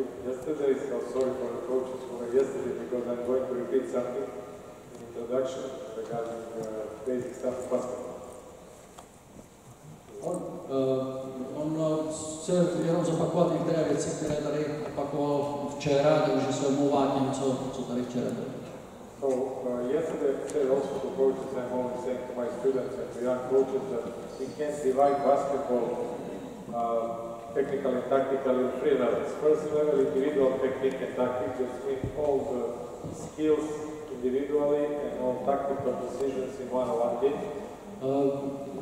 yesterday, so sorry for the coaches were yesterday because I'm going to repeat something in introduction regarding uh, basic stuff of basketball. On, uh, on uh, chce jenom zopakovat některé věci, které tady opakoval včera, takže se omlouvá těm, co, co tady včera bylo. So uh, yesterday I said also to coaches, I'm always saying to my students and to young coaches that we can divide basketball uh, technical and tactical in three levels. First level, individual technique and tactics, just means all the skills individually and all tactical decisions in one-on-one game.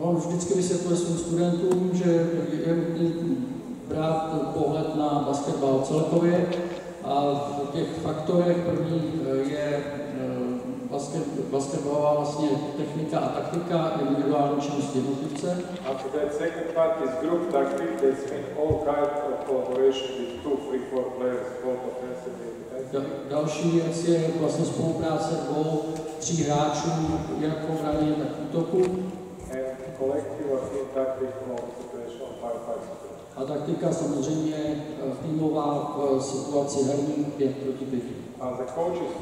On vždycky vysvětluje svým studentům, že je nutné brát pohled na basketbal celkově a v těch faktorech první eh, je basket, basketbalová vlastně technika a taktika, individuální činnost jednotlivce. After that, second part is group tactics, that means all kinds of collaboration with two, three, four players, both offensively and Da, další věc je vlastně spolupráce dvou, tří hráčů, jak v obraně, tak v útoku. And collective or team tactics, more situational, five-five situation. A taktika samozřejmě eh, týmová v situaci herní 5 proti 5. As the coaches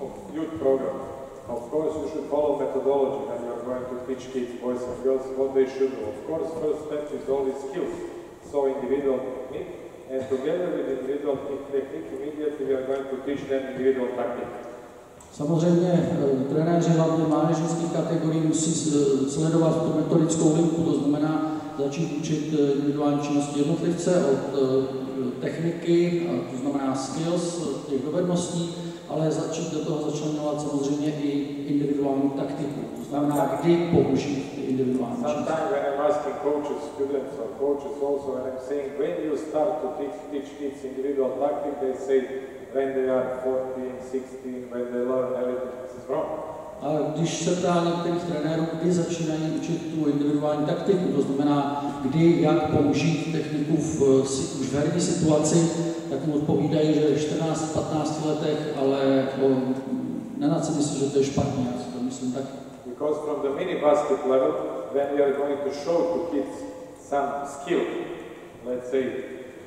of youth program, of course you should follow methodology when you are going to teach kids, boys and girls, what they should do. Of course, first step is these skills, so individual technique, and together with individual technique, immediately we are going to teach them individual tactics. Samozřejmě eh, trenéři hlavně mládežnických kategorií musí s- sledovat tu metodickou linku, to znamená začít učit eh, individuální činnosti jednotlivce od eh, techniky, to znamená skills, eh, těch dovedností, ale začít do toho začlenovat samozřejmě i individuální taktiku, to znamená, kdy použít ty individuální. Sometimes when they are 14, 16, when they learn everything. This is wrong. A když se ptá některých trenérů, kdy začínají učit tu individuální taktiku, to znamená, kdy, jak použít techniku v, už v herní situaci, tak mu odpovídají, že v 14-15 letech, ale o, nenad si myslí, že to je špatně, já si to myslím tak. Because from the mini basket level, when we are going to show to kids some skill, let's say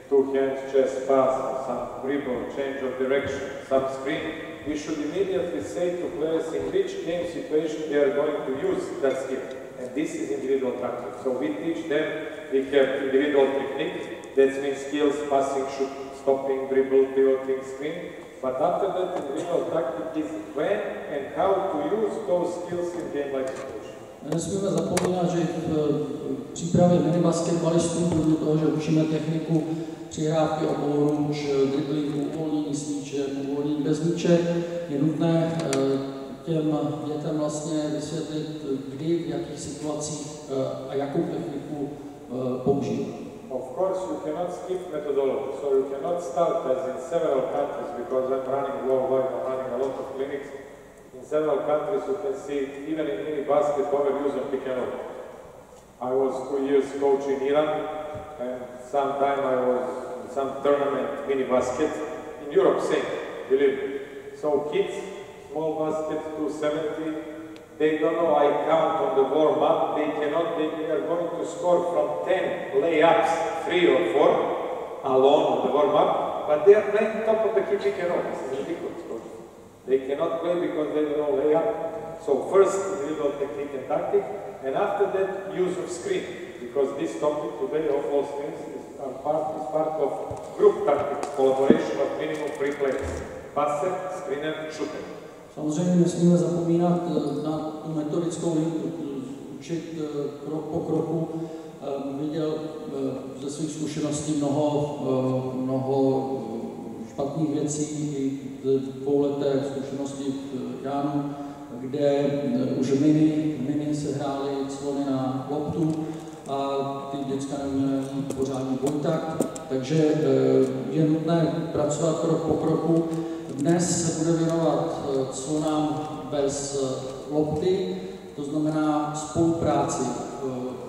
two hands, chest pass, some dribble, change of direction, some screen, we should immediately say to players in which game situation they are going to use that skill. And this is individual practice. So we teach them, we have individual technique, that means skills, passing, shoot, stopping, dribble, pivoting, screen. But after that, individual tactic is when and how to use those skills in game-like situation. Nesmíme zapomínat, že eh, v v přípravě minibasketbalistů, kromě toho, že učíme techniku přihrávky obouruč, driblingu, uvolnění s míčem, uvolnění bez míče, je nutné eh, těm dětem vlastně vysvětlit, kdy, v jakých situacích eh, a jakou techniku eh, použít. Of course, you cannot skip methodology, so you cannot start as in several countries, because I'm running worldwide, I'm running a lot of clinics. In several countries, you can see, even in mini basket, overuse of pick and roll. I was two years coach in Iran, and sometime I was in some tournament mini basket. In Europe, same, believe me. So kids, small basket, 270, they don't know I count on the warm up. They cannot, they are going to score from 10 layups, 3 or 4 alone on the warm up, but they are playing top of the and roll. This is ridiculous. They cannot play because they don't know layup. So first individual technique and tactic, and after that use of screen, because this topic today of all screens are part, is part of group tactics, collaboration of minimum three players, passer, screener, shooter. Samozřejmě nesmíme zapomínat eh, na tu metodickou linku, eh, učit eh, krok po kroku. Eh, Viděl eh, ze svých zkušeností mnoho, eh, mnoho eh, špatných věcí i z dvouleté zkušenosti v Iránu, kde eh, už mini, mini se hrály clony na loptu a ty děcka neměly pořádný kontakt, takže eh, je nutné pracovat krok po kroku. Dnes se bude věnovat eh, clonám bez eh, lopty, to znamená spolupráci,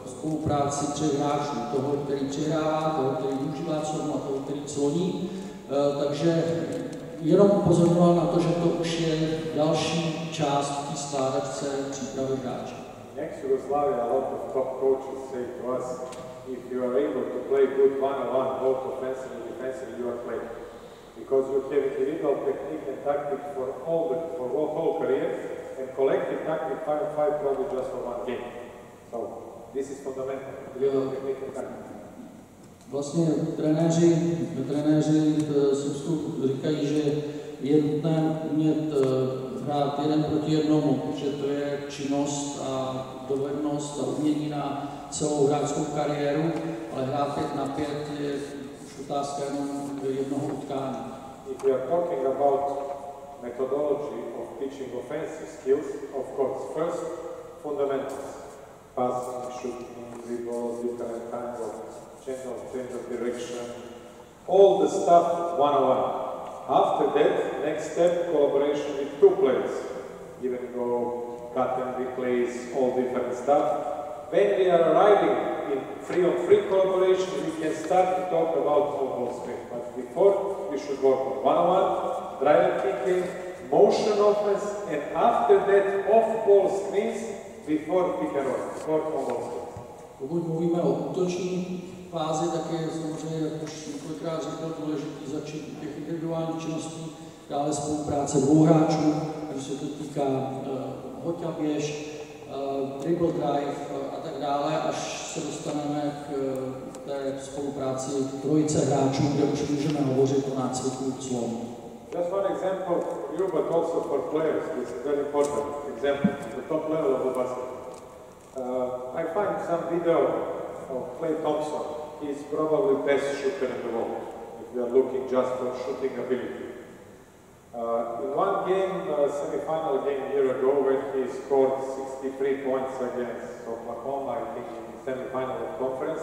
spolupráci třech hráčů, toho, který přihrává, toho, který clonu a toho, který cloní. Takže jenom upozorňoval na to, že to už je další část té přípravy hráče. Ex-Yugoslavia, a lot of top coaches say to us, if you are able to play good one-on-one, both offensively and defensively, you are playing. because you have individual technique and tactic for all the for whole career, and collective tactic five five probably just for one game. So this is fundamental. Individual technique and tactic. Vlastně trenéři, trenéři eh, Srbsku říkají, že je nutné umět eh, hrát jeden proti jednomu, že to je činnost a dovednost a umění na celou hráčskou kariéru, ale hrát pět na pět je už otázka jenom jednoho utkání. If we are talking about methodology of teaching offensive skills, of course, first fundamentals, passing, shooting, dribble, different kinds of change of, change of direction, all the stuff one-on-one. After that, next step, collaboration with two players. Even cut and replace, all different stuff. When we are arriving in free-on-free collaboration, we can start to talk about off-ball screen. But before, we should work on one-on-one, driver kicking, motion offense, and after that, off-ball screens before pick and roll, before on-ball screens. Pokud mluvíme o útoční fázi, tak je samozřejmě, jak už několikrát řekl, důležité začít u těch individuálních činností, dále spolupráce dvou hráčů, takže se to týká uh, hoď a běž, uh, dribble drive uh, a tak dále, až se dostaneme k uh, té spolupráci trojice hráčů, kde už můžeme hovořit o nácviku zlomu. Just one example for you, but also for players. This is very important example, the top level of the basketball. Uh, I find some video of Clay Thompson. He's probably best shooter in the world, if we are looking just for shooting ability. Uh, in one game, uh, semi-final game a year ago, when he scored 63 points against Oklahoma, I think in the semi-final conference,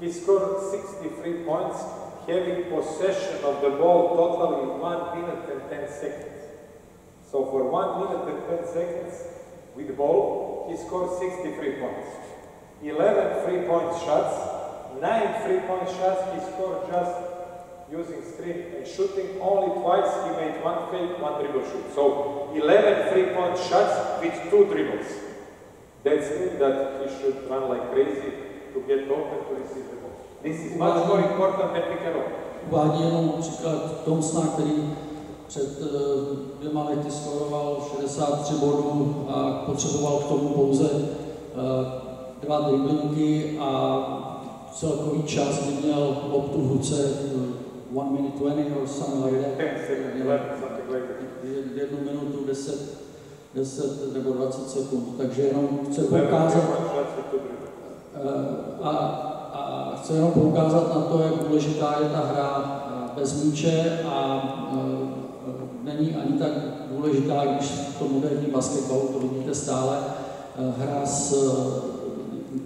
he scored 63 points, having possession of the ball total in 1 minute and 10 seconds. So for 1 minute and 10 seconds with the ball, he scored 63 points. 11 three-point shots, 9 three-point shots he scored just using screen and shooting only twice. He made one fake, one dribble shoot. So 11 three-point shots with two dribbles. That's means that he should run like crazy to get open to receive the ball. This is much more important than pick and roll. Uvádí jenom příklad Thompsona, který před eh, dvěma lety skoroval 63 bodů a potřeboval k tomu pouze eh, dva driblinky a celkový čas, kdy měl loptu v ruce 1 minute 20 or something like that. 10 seconds, 11, something like that. Jed- jednu minutu 10, 10 nebo 20 sekund, takže jenom chci 11 poukázat, eh, a, a chci jenom poukázat na to, jak důležitá je ta hra eh, bez míče a eh, není ani tak důležitá, když v tom moderním basketbalu, to vidíte stále, eh, hra s,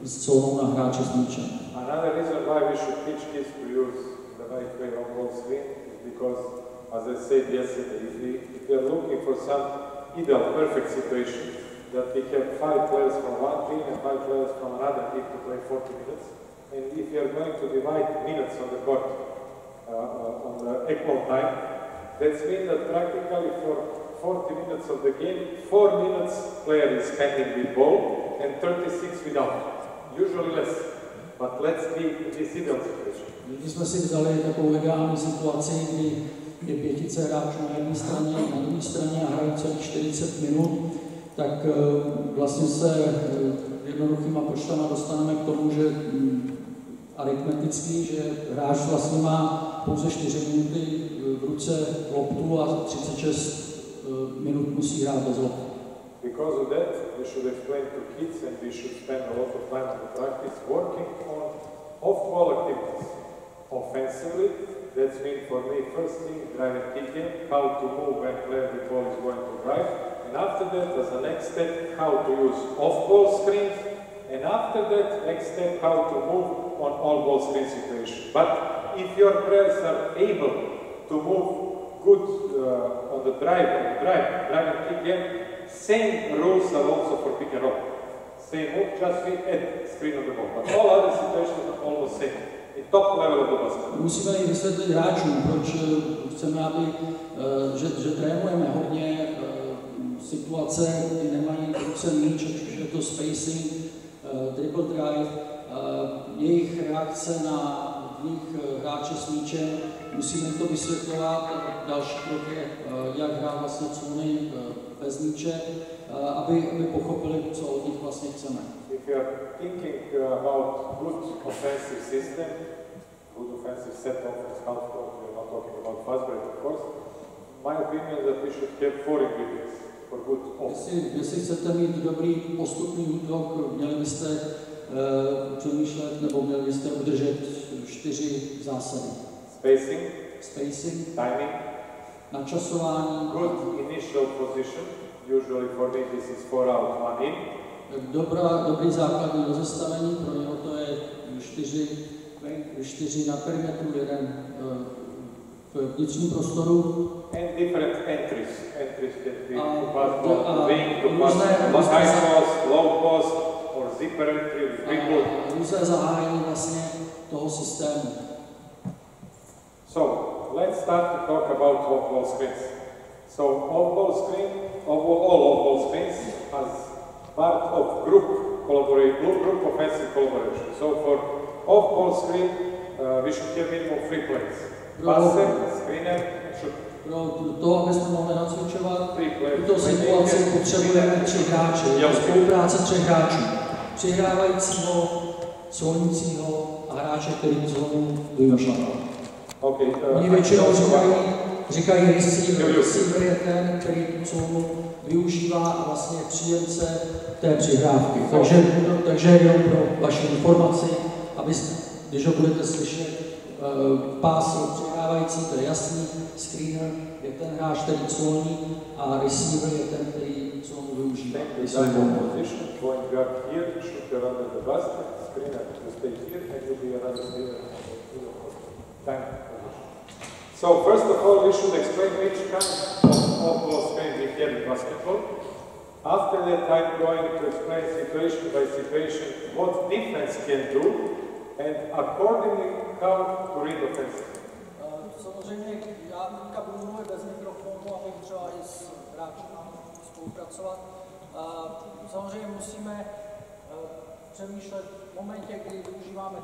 s celou na hráče s míčem. Another reason why we should teach kids to use the right way on ball screen is because, as I said yesterday, if we, if we are looking for some ideal, perfect situation, that we have five players from one team and five players from another team to play 40 minutes, and if we are going to divide minutes on the court uh, on the equal time, that means that practically for 40 minutes of the game, 4 minutes player is spending with ball and 36 without. Usually less. Když jsme si vzali takovou ideální situaci, kdy je pětice hráčů na jedné straně, na druhé straně a hrají celých 40 minut, tak eh, vlastně se eh, jednoduchýma počtama dostaneme k tomu, že hm, aritmeticky, že hráč vlastně má pouze 4 minuty eh, v ruce loptu a 36 eh, minut musí hrát bez lopty. Because of that, we should explain to kids and we should spend a lot of time in practice working on off-ball activities. Offensively, that's mean for me first thing, driving kicking, how to move when the ball is going to drive, and after that, as a next step, how to use off-ball screens, and after that, next step, how to move on on-ball screen situation. But if your players are able to move good uh, on the drive, on the drive, and kick same rules are also for pick and roll. Same move, just we add screen on the ball. But all other situations are almost same. Of the basketball. Musíme i vysvětlit hráčům, proč eh, chceme, aby, eh, že, že trénujeme hodně eh, situace, kdy nemají ruce míč, ať už je to spacing, dribble drive, jejich reakce na eh, hráče s míčem, musíme to vysvětlovat. Další krok je, eh, jak hrát vlastně bez míče, aby, aby pochopili, co od nich vlastně chceme. If you are thinking about good offensive system, good offensive set offense, half court, we're not talking about fast break, of course, my opinion is that we should have four ingredients for good offense. Jestli, jestli chcete mít dobrý postupný útok, měli byste uh, přemýšlet nebo měli byste udržet čtyři zásady. Spacing, Spacing, timing, načasování, good initial position, usually for me this is four out, one in, Dobrá, dobrý základní rozestavení, pro něho to je čtyři, čtyři na perimetru, jeden uh, v vnitřním prostoru. And different entries. Entries can be A- to pass ball a- wing, to pass high post, low post, or zipper entry. A různé zahájení vlastně toho systému. So let's start to talk about off-ball screens. So off-ball screen, all all off-ball screens as part of group collaborate, group, offensive collaboration. So for off-ball screen, uh, we should have minimum three players. Passer, screener, shoot. Pro to, aby jsme mohli nacvičovat tuto situaci, potřebujeme tři hráče, je to spolupráce třech hráčů. Přihrávajícího, clonícího a hráče, který zónu využívá. Okay. uh, Oni většinou říkají, říkají receiver, receiver je ten, který tu zónu využívá a vlastně je příjemce té přihrávky. Takže, takže jenom pro vaši informaci, abyste, když ho budete slyšet, uh, pás přihrávající, to je jasný, screener je ten hráč, který cloní a receiver je ten, který zónu využívá. Take Když So first of all, we should explain which kind of off-ball screen we have in basketball. After that, I'm going to explain situation by situation what defense can do, and accordingly how to read offense. Eh, Samozřejmě já teďka budu mluvit bez mikrofonu, abych třeba i s hráči spolupracovat. Eh, Samozřejmě musíme eh, přemýšlet v momentě, kdy využíváme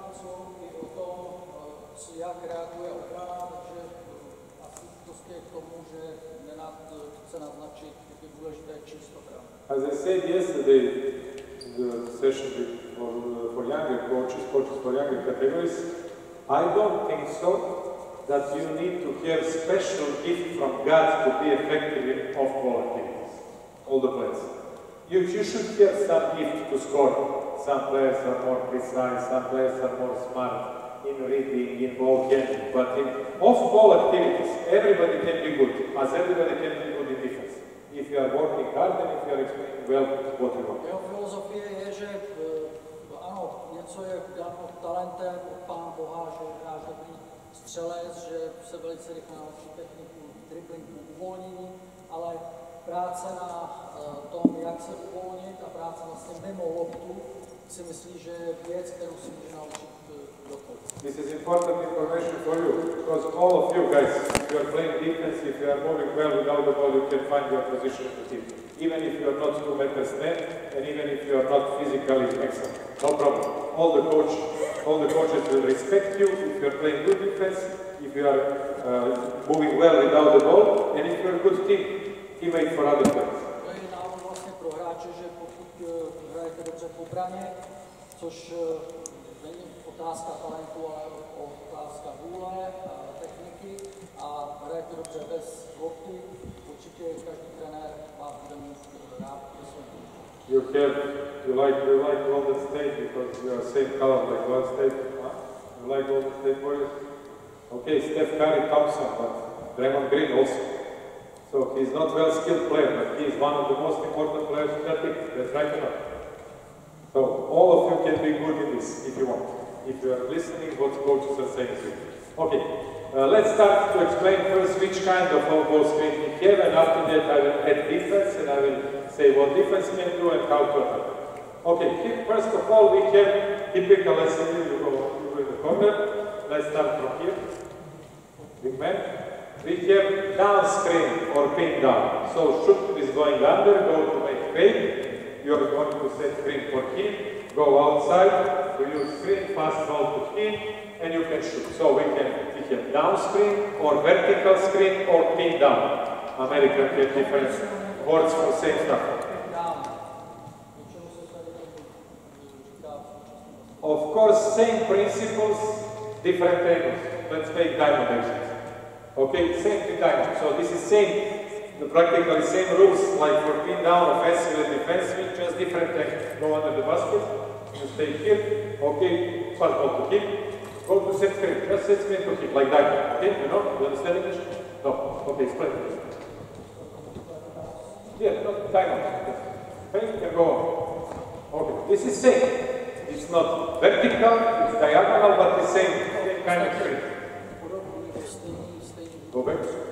i o tom, jak reaguje obrana, asi prostě k tomu, že Nenad eh, chce naznačit, jak je důležité číst. As I said yesterday, the session for, for younger coaches, coaches for younger categories, I don't think so that you need to have special gift from God to be effective in off-ball activities, all the players. You, you should have some gift to score. Some players are more precise, some players are more smart in reading, in handling, but in off-ball activities, everybody can be good, as everybody can be good in defense. If you are working hard and if you are explaining well what you want. Jeho filozofie je, že eh, ano, něco je dáno talentem od Pána Boha, že je dobrý střelec, že se velice rychle naučí techniku driblingu, uvolnění, ale práce na eh, tom, jak se uvolnit a práce vlastně mimo loptu, si myslí, že je věc, kterou si může naučit eh. This is important information for you because all of you guys, if you are playing defense, if you are moving well without the ball, you can find your position in the team. Even if you are not two meters net, and even if you are not physically excellent, no problem. All the coach, all the coaches will respect you if you are playing good defense, if you are uh, moving well without the ball, and if you are a good team, teammate for other players. Což otázka talentu, ale otázka vůle, techniky a dobře bez určitě každý trenér bude mít eh, rád. You have, you like, you like Golden State because you are same color like Golden State, huh? You like Golden State Warriors? Okay, Steph Curry, Thompson, but Draymond Green also. So he's not well skilled player, but he is one of the most important players in that team. That's right not? So all of you can be good in this if you want. If you are listening what coaches are saying to you. Okay, uh, let's start to explain first which kind of off-ball screen we have, and after that I will add defense and I will say what defense can do and how to attack. Okay, here, first of all we have typical, let's say you go, you in the corner. Let's start from here. Big man. We have down screen or pin down. So shoot is going under, go to make fake. you're going to set screen for him, go outside, to use screen, pass ball to him, and you can shoot. So we can we have down screen or vertical screen or pin down. American have different words for same stuff. Of course, same principles, different angles. Let's take diamond actions. Okay, same diamond. So this is same, the practically same rules like for pin down, offensive and defensive, just different angles. Go under the basket, you stay here, okay, pass ball to him, go to set screen, just set screen to him, like diamond. Okay, you know, you understand English? No, okay, explain to me. Yeah, no, diamond. Okay, you can go on. Okay, this is same. It's not vertical, it's diagonal, but the same, same kind of screen. Go back.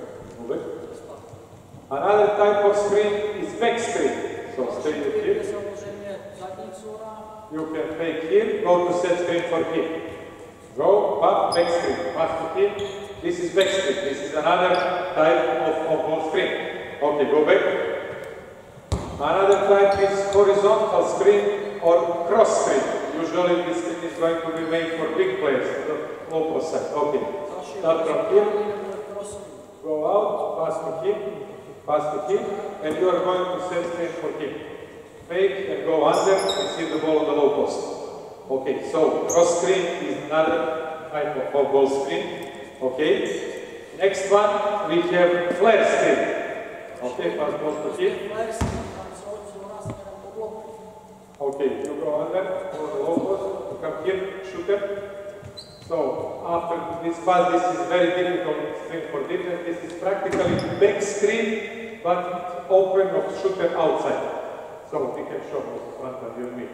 Another type of screen is back screen. So stay with here. You can fake here, go to set screen for him. Go, back, back screen. Pass to him. This is back screen. This is another type of, of ball screen. Okay, go back. Another type is horizontal screen or cross screen. Usually this screen is going to be made for big players, the side. Okay. Start from here. Go out, pass to him, pass to him, and you are going to set screen for him. Fake and go under, receive the ball on the low post. Okay, so cross screen is another type of ball screen. Okay. Next one, we have flare screen. Okay, pass ball to him. Okay, you go under, go to low post, you come here, shooter. So after this pass, this is very difficult screen for defense. This is practically back screen, but open of shooter outside. So we can show front of you and me.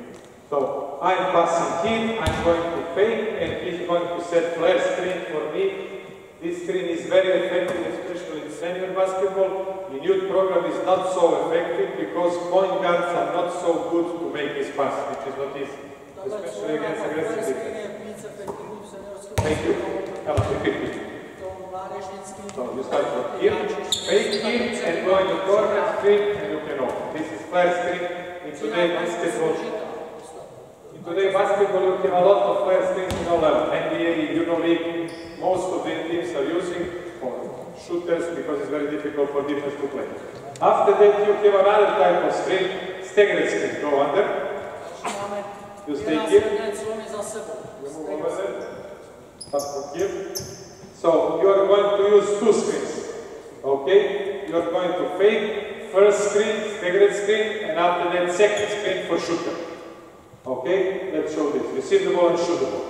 So I'm passing him, I'm going to fake, and he's going to set flare screen for me. This screen is very effective, especially in senior basketball. In youth program is not so effective because point guards are not so good to make this pass, which is not easy, especially against aggressive defense. Thank you. On, repeat me. So you start from here, fake him, and go in the corner screen, and you can open. This is flare screen. In today basketball, in today basketball, you have a lot of flare screens in all level. NBA, Euroleague, most of the teams are using for shooters because it's very difficult for defense to play. After that, you have another type of screen, staggered screen. Go under. You stay here. You move over there. So you are going to use two screens. Okay? You are going to fake first screen, staggered screen, and after that second screen for shooter. Okay? Let's show this. Receive the ball and shoot the ball.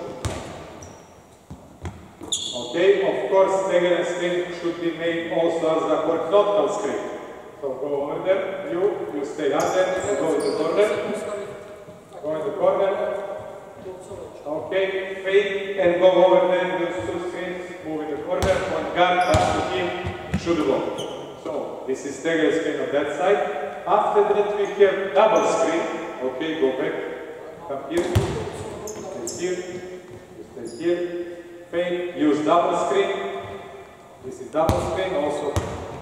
Okay? Of course, staggered screen should be made also as a horizontal screen. So go over there. You, you stay under, go in the corner. Go in the corner. Okay, fake and go over there, use two screens, move in the corner, one guard, pass to him, shoot the ball. So, this is staggered screen on that side. After that, we have double screen. Okay, go back, come here, stay here, stay here, fake, use double screen. This is double screen, also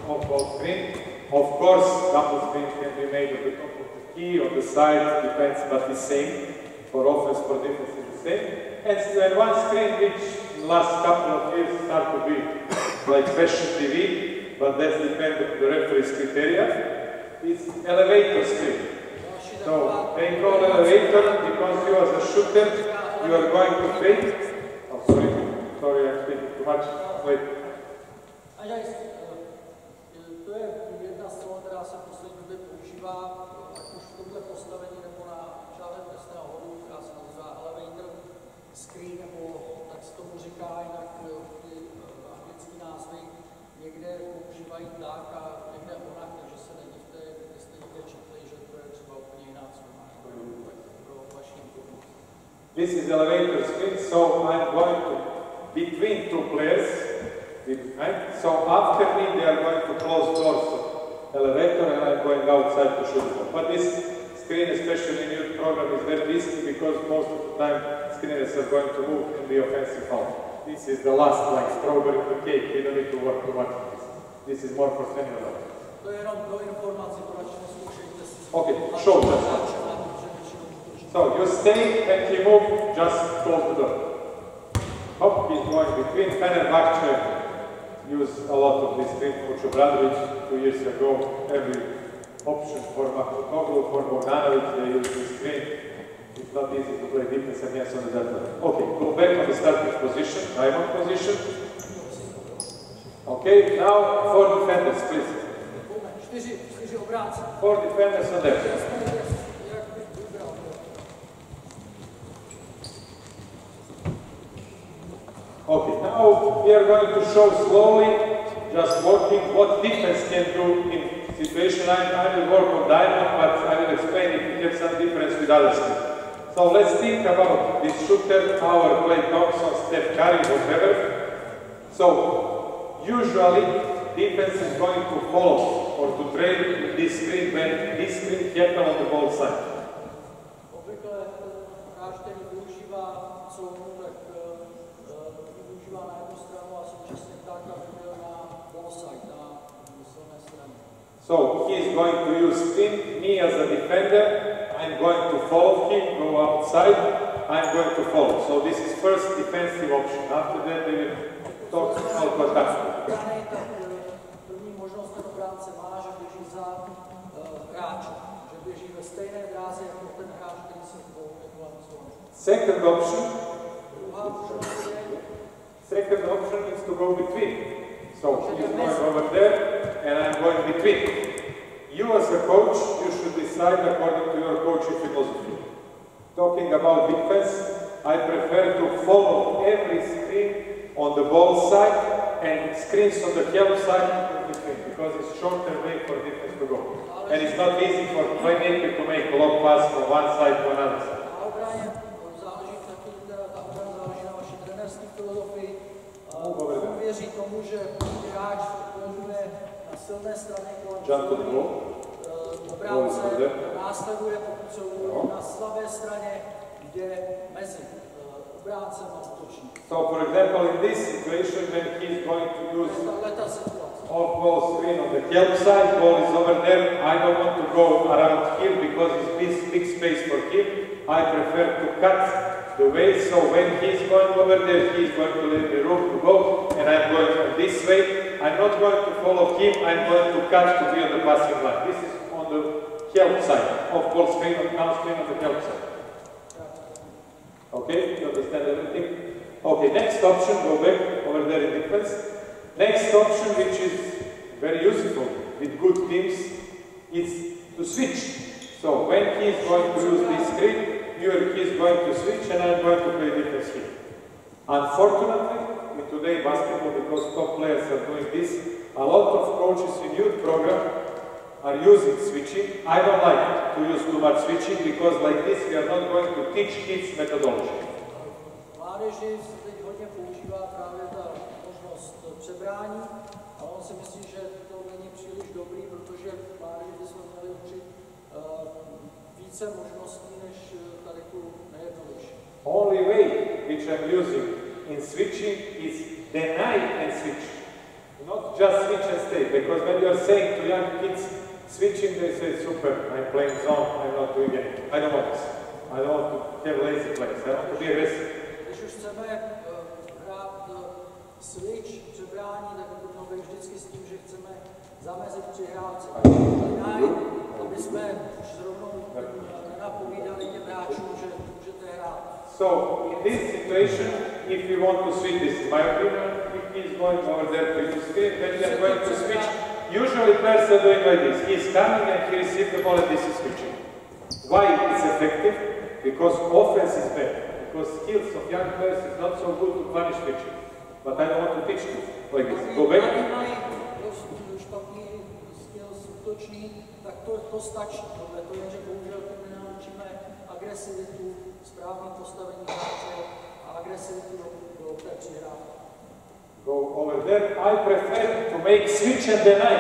off ball screen. Of course, double screen can be made on the top of the key, on the side, depends, but the same. For offense, for defense, And then one screen which last couple of years start to be like fashion TV, but that depends on the referee's criteria, is elevator screen. So they call elevator because you as a shooter, you are going to fake. Oh, sorry, sorry, I'm speaking too much. Wait. To je jedna slova, která se v poslední době používá, ať už v tomhle postavení nebo na žádném trestného hodu, která se nazývá elevator screen, nebo tak se tomu říká jinak eh, ty eh, anglické názvy. Někde používají tak a někde onak, takže se jste někde četli, že to je třeba úplně jiná. This is elevator screen, so I'm going to between two players. Right? So after me, they are going to close doors of elevator, and I'm going outside to shoot them. But this screen, especially in your program, is very risky because most of the time screeners are going to move in the offensive foul. This is the last, like strawberry to cake. You don't need to work too much on this. This is more for senior level. To je jenom pro informaci pro naše posluchače, si Okay, show. So you stay and he move, just close the door. Hop, he's going between Fenerbahce used a lot of this screen Coach Obradovic two years ago. Every option for Mahmutoglu, for Bogdanovic, they use this screen. Not easy to play defense against on. Okay, go back on the starting position, diamond position. Okay, now four defenders, please. Four defenders on there. Okay, now we are going to show slowly, just walking, what defense can do in situation. I, I will work on diamond, but I will explain if we have some difference with other skills. So let's think about this shooter, our play talks of Steph Curry, whatever. So usually defense is going to follow or to trail this screen when this screen happens on the ball side. So he is going to use spin, me as a defender, I'm going to follow him, go outside, I'm going to follow. So this is first defensive option. After that they will talk about zónu. Second option, second option is to go between. So he is going over there and I'm going between. You as a coach, you should decide according to your coaching philosophy. Talking about defense, I prefer to follow every screen on the ball side and screens on the help side because it's shorter way for defense to go. And it's not easy for playmaker to make a long pass from one side to another side. Na obraně záleží taky, teda ta obrana záleží na vaší trenérské filozofii. A Dobre. On věří tomu, že hráč silné straně kolem Jump to the zóny, ball. eh, obránce následuje, pokud jsou No. na slabé straně, kde mezi eh, obráncem a. So for example, in this situation when he's going to use je tahle ta situace. off ball screen on the help side, ball is over there. I don't want to go around here because it's big, big space for him. I prefer to cut the way, so when he's going over there, he's going to leave me room to go, and I'm going from this way. I'm not going to follow him, I'm going to catch to be on the passing line. This is on the help side, off ball screen, on down screen on the help side. Okay, you understand everything? Okay, next option, go back over there in defense. Next option, which is very useful with good teams, is to switch. So when he is going to use this screen, your key is going to switch and I'm going to play defense here. Unfortunately, in today basketball, because top players are doing this, a lot of coaches in youth program are using switching. I don't like to use too much switching because like this we are not going to teach kids methodology. Mládeži se teď hodně používá právě ta možnost přebrání a on si myslí, že to není příliš dobrý, protože mládeži bychom měli učit uh, více možností než eh, tady tu. Only way which I'm using in switching is deny and switch. Not just switch and stay. Because when you are saying to young kids switching, they say, super, I'm playing zone, I'm not doing anything. I don't want this. I don't want to have lazy plays. I want to be aggressive. Když už chceme hrát uh, switch, přebrání, tak by to mělo být vždycky s tím, že chceme zamezit přihrávce. Aby jsme už rovnou nenapovídali těm hráčům, že. So in this situation, if you want to switch, this opinion, if he's going over there to use screen, then we are going to switch. Usually players are doing like this. He's coming and he receives the ball and this is switching. Why it's effective? Because offense is better. Because skills of young players is not so good to punish switching. But I don't want to teach them like this. Go back. mají dost špatný skills útočný, tak to, to stačí. Tohle to je, že bohužel tím nenaučíme agresivitu, správné postavení hráče a agresivitu do, do té přihrávky. Go over there. I prefer to make switch and deny.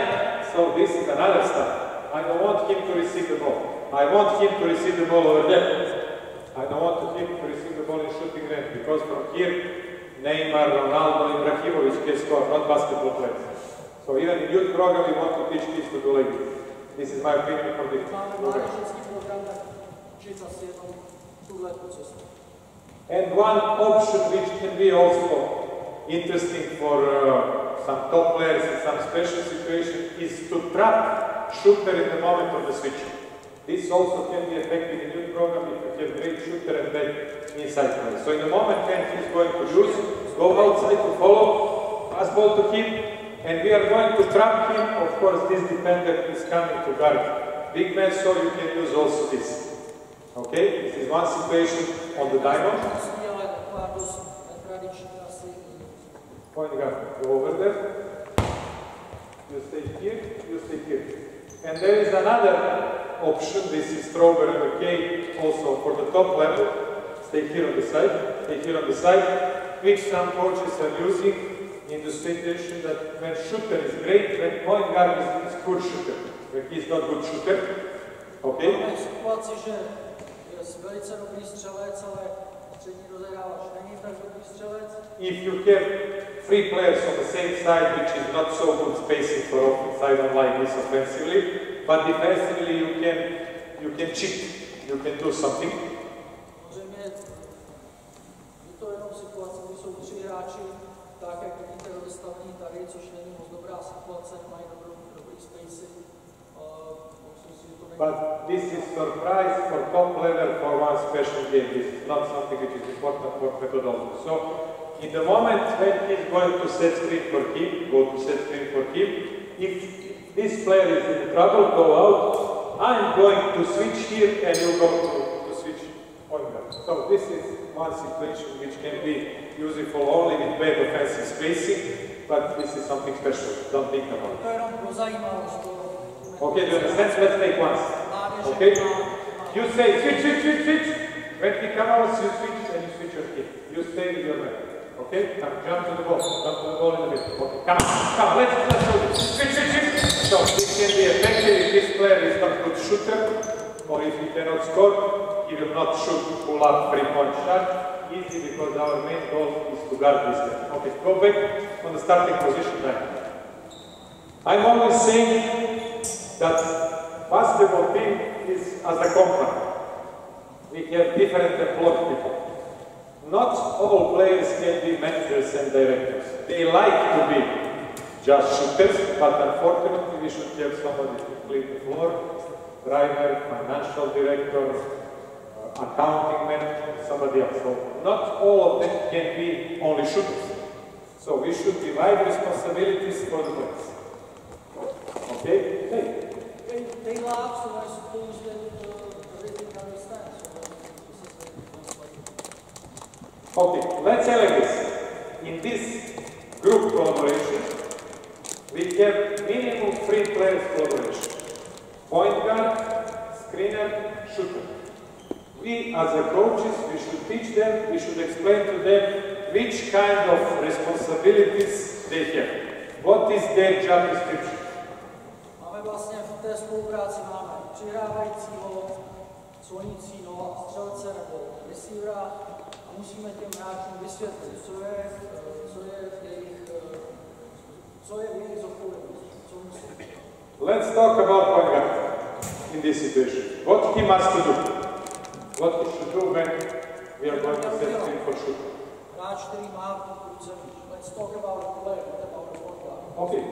So this is another stuff. I don't want him to receive the ball. I want him to receive the ball over there. I don't want him to receive the ball in shooting range because from here Neymar, Ronaldo, Ibrahimovic can score, not basketball players. So even in youth program we want to teach kids to do like this. This is my opinion for this And one option which can be also interesting for uh, some top players in some special situation is to trap shooter in the moment of the switch. This also can be effective in your program if you have great shooter and bad inside play. So in the moment when he's going to use, go outside to follow, pass ball to him, and we are going to trap him. Of course, this defender is coming to guard big man, so you can use also this. Okay, this is one situation on the diamond. Point guard, go over there. You stay here, you stay here. And there is another option, this is Strawberry K, also for the top level. Stay here on the side, stay here on the side, which some coaches are using in the situation that when shooter is great, when point guard is, is good shooter, when he's not good shooter. Okay? Velice dobrý střelec, ale střední rozehrávač není tak dobrý střelec. If you have three players on the same side, which is not so good spacing for offense, I don't like this offensively, but defensively you can you can cheat, you can do something. Samozřejmě je to jenom situace, kdy jsou tři hráči, tak jak vidíte rozestavení tady, což není moc dobrá situace, nemají dobrou, But this is surprise for top level for one special game. This is not something which is important for methodology. So in the moment when he's going to set screen for him, go to set screen for him, if this player is in trouble, go out, I'm going to switch here and you go to, to switch on guard. So this is one situation which can be useful only with bad offensive spacing, but this is something special. Don't think about it. Okay, do you understand? Let's take once. Okay? You say switch, switch, switch, switch. When he comes out, you switch and you switch your key. You stay with your man. Okay? Come, jump to the ball. Jump to the ball in the middle. Okay, come on, come on. Let's, let's do this. Switch, switch, switch. So this can be effective if this player is not good shooter or if he cannot score, he will not shoot pull up three point shot. Easy because our main goal is to guard this guy. Okay, go back on the starting position now. I'm always saying that basketball team is as a company. We have different employed people. Not all players can be managers and directors. They like to be just shooters, but unfortunately we should have somebody to clean the floor, driver, financial director, uh, accounting manager, somebody else. So not all of them can be only shooters. So we should divide responsibilities for the players. Okay? Hey. They so I suppose that uh, everything understands. Like, Okay, let's say this. In this group collaboration, we have minimum three players collaboration. Point guard, screener, shooter. We as coaches, we should teach them, we should explain to them which kind of responsibilities they have. What is their job description? Clonícího a střelce nebo receivera a musíme těm hráčům vysvětlit, co je, eh, co je jejich, eh, co je v jejich zodpovědnosti, co musí. Let's talk about point guard in this situation. What he must do. What he should do when we are going to set him for shooter. Hráč, který má v ruce. Let's talk about the player, not about the point guard. Okay.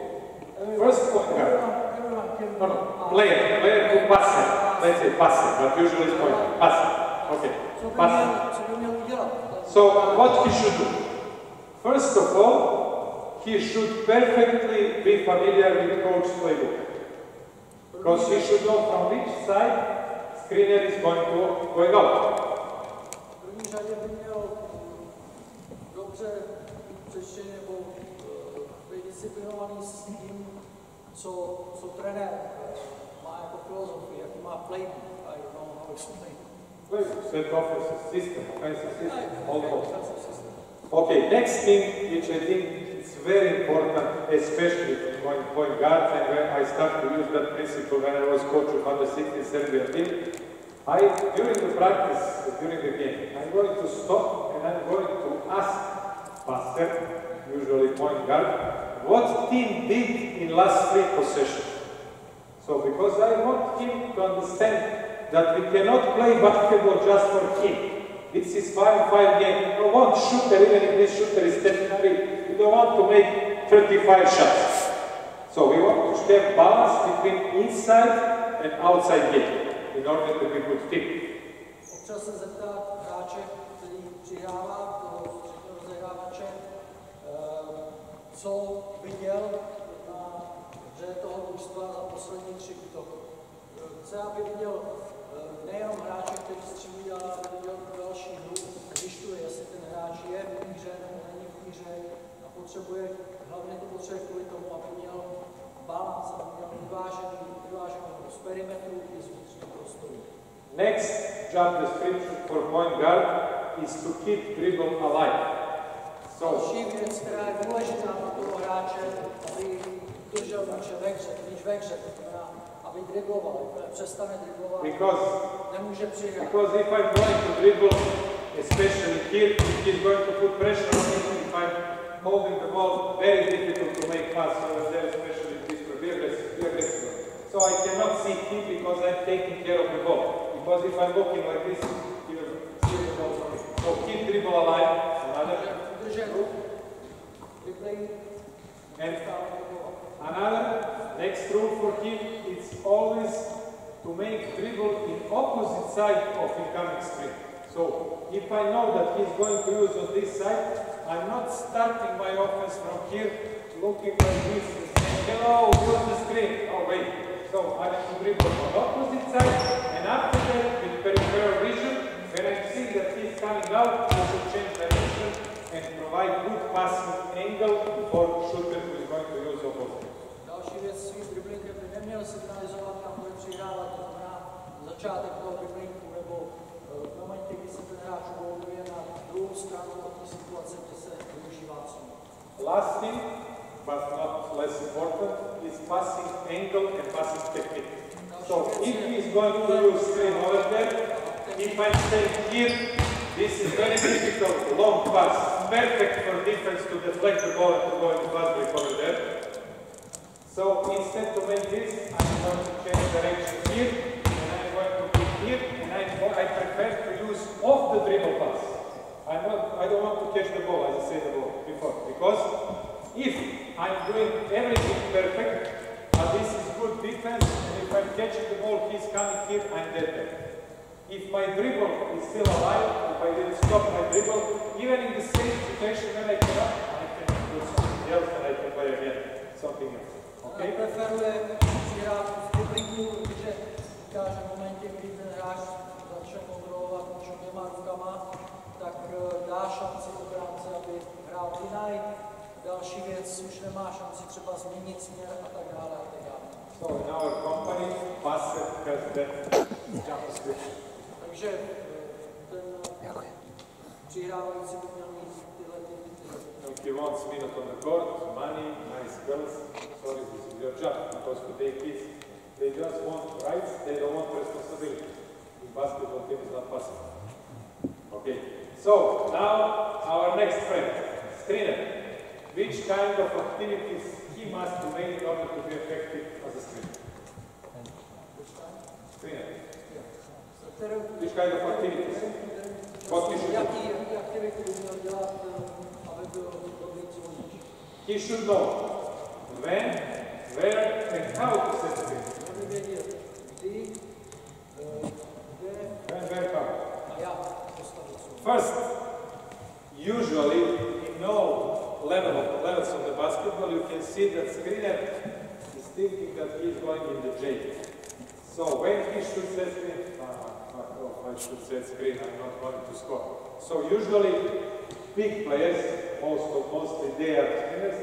First point guard. Everyone, everyone No, no. Player. Player who passer. Let's say passer, but usually it's point guard. Passer. Okay. Co by Passer. měl, co by měl udělat? So what he should do? First of all, he should perfectly be familiar with coach playbook. Because he should know from which side screener is going to going out. V první řadě by měl dobře přečtený nebo disciplinovaný s tím, so trenér eh, má jako filozofii, jaký má playbook. I don't know how to explain. Playbook, set offensive system, offensive system, all. Okay, next thing which I think is very important, especially when point guards and when I start to use that principle when I was coach of under 16 Serbia team, I, during the practice, during the game, I'm going to stop and I'm going to ask passer, usually point guard, what team did in last three possessions. So because I want him to understand that we cannot play basketball just for him. This is 5-5 game. We don't want shooter, even if this shooter is temporary. We don't want to make 35 shots. So we want to have balance between inside and outside game in order to be good team. Občas se zeptat hráče, který přihrává co viděl na hře toho mužstva za poslední tři útoky. Chce, aby viděl eh, nejenom hráče, kteří střílí, ale aby viděl další hru, zjišťuje, jestli ten hráč je v míře nebo není v míře a potřebuje, hlavně to potřebuje kvůli tomu, aby měl balans, aby měl vyvážený, vyváženou hru z perimetru i z vnitřního prostoru. Next job description for point guard is to keep dribble alive. So Další věc, která je důležitá pro toho hráče, aby držel míče ve hře, míč ve hře, to znamená, aby dribloval, přestane because nemůže přihrát. because if I'm going to dribble, especially here, it is going to put pressure on me if I'm holding the ball. Very difficult to make pass over there, especially if this aggressive. So I cannot see him because I'm taking care of the ball. Because if I'm looking like this, he will steal the ball from me. So keep dribble alive. Another. Udržet ruch, And. Another next rule for him is always to make dribble in opposite side of incoming screen. So if I know that he's going to use on this side, I'm not starting my offense from here, looking like this saying, hello, use the screen. Oh wait. So I have to dribble on opposite side, and after that, with peripheral vision, when I see that he's coming out, I should change direction and provide good passing angle for shooter who is going to use opposite. Další věc svým dribblingem by neměl signalizovat, kam bude přihrávat, to znamená začátek toho dribblingu, nebo eh, v momentě, kdy se ten hráč uvolňuje na druhou stranu od té situace, kde se využívá cíl. Last thing, but not less important, is passing angle and passing technique. So if he is going to use screen over there, if I stay here, this is very difficult, long pass, perfect for defense to deflect the ball to go into break over there. So instead to make this, I'm going to change direction here, and I'm going to be here, and I, I prefer to use off the dribble pass. I'm not, I don't want to catch the ball, as I said before, because if I'm doing everything perfect, but this is good defense, and if I'm catching the ball, he's coming here, I'm dead. If my dribble is still alive, if I didn't stop my dribble, even in the same situation when I cannot, I can do something else and I can play again, something else. Okay. Preferuje přihrát v driblingu, protože říká, že v momentě, kdy ten hráč začne kontrolovat míč oběma rukama, tak eh, dá šanci obránce, aby hrál jinaj. Další věc, už nemá šanci třeba změnit směr a tak dále a tak dále. So in our company, Passer has that job description. Takže eh, ten přihrávající by měl mít tyhle ty ty- If he wants minute on the court, money, nice girls, sorry, this is your job, because today kids, they just want rights, they don't want responsibility. In basketball team is not possible. Okay, so now our next friend, screener. Which kind of activities he must do in order to be effective as a screener? Screener. Which kind of activities? What he should do? jaký, jaký aktivity by měl dělat, eh, aby byl dobrý cílíč. He should know when, where, and how to set the screen. Měl by vědět, kdy, eh, kde When, where, how. a jak postavit svůj. First, usually in all level of levels of the basketball, you can see that screener is thinking that he is going in the J. So when he should set screen, fuck I should set screen, I'm not going to score. So usually big players, of mostly they are screeners,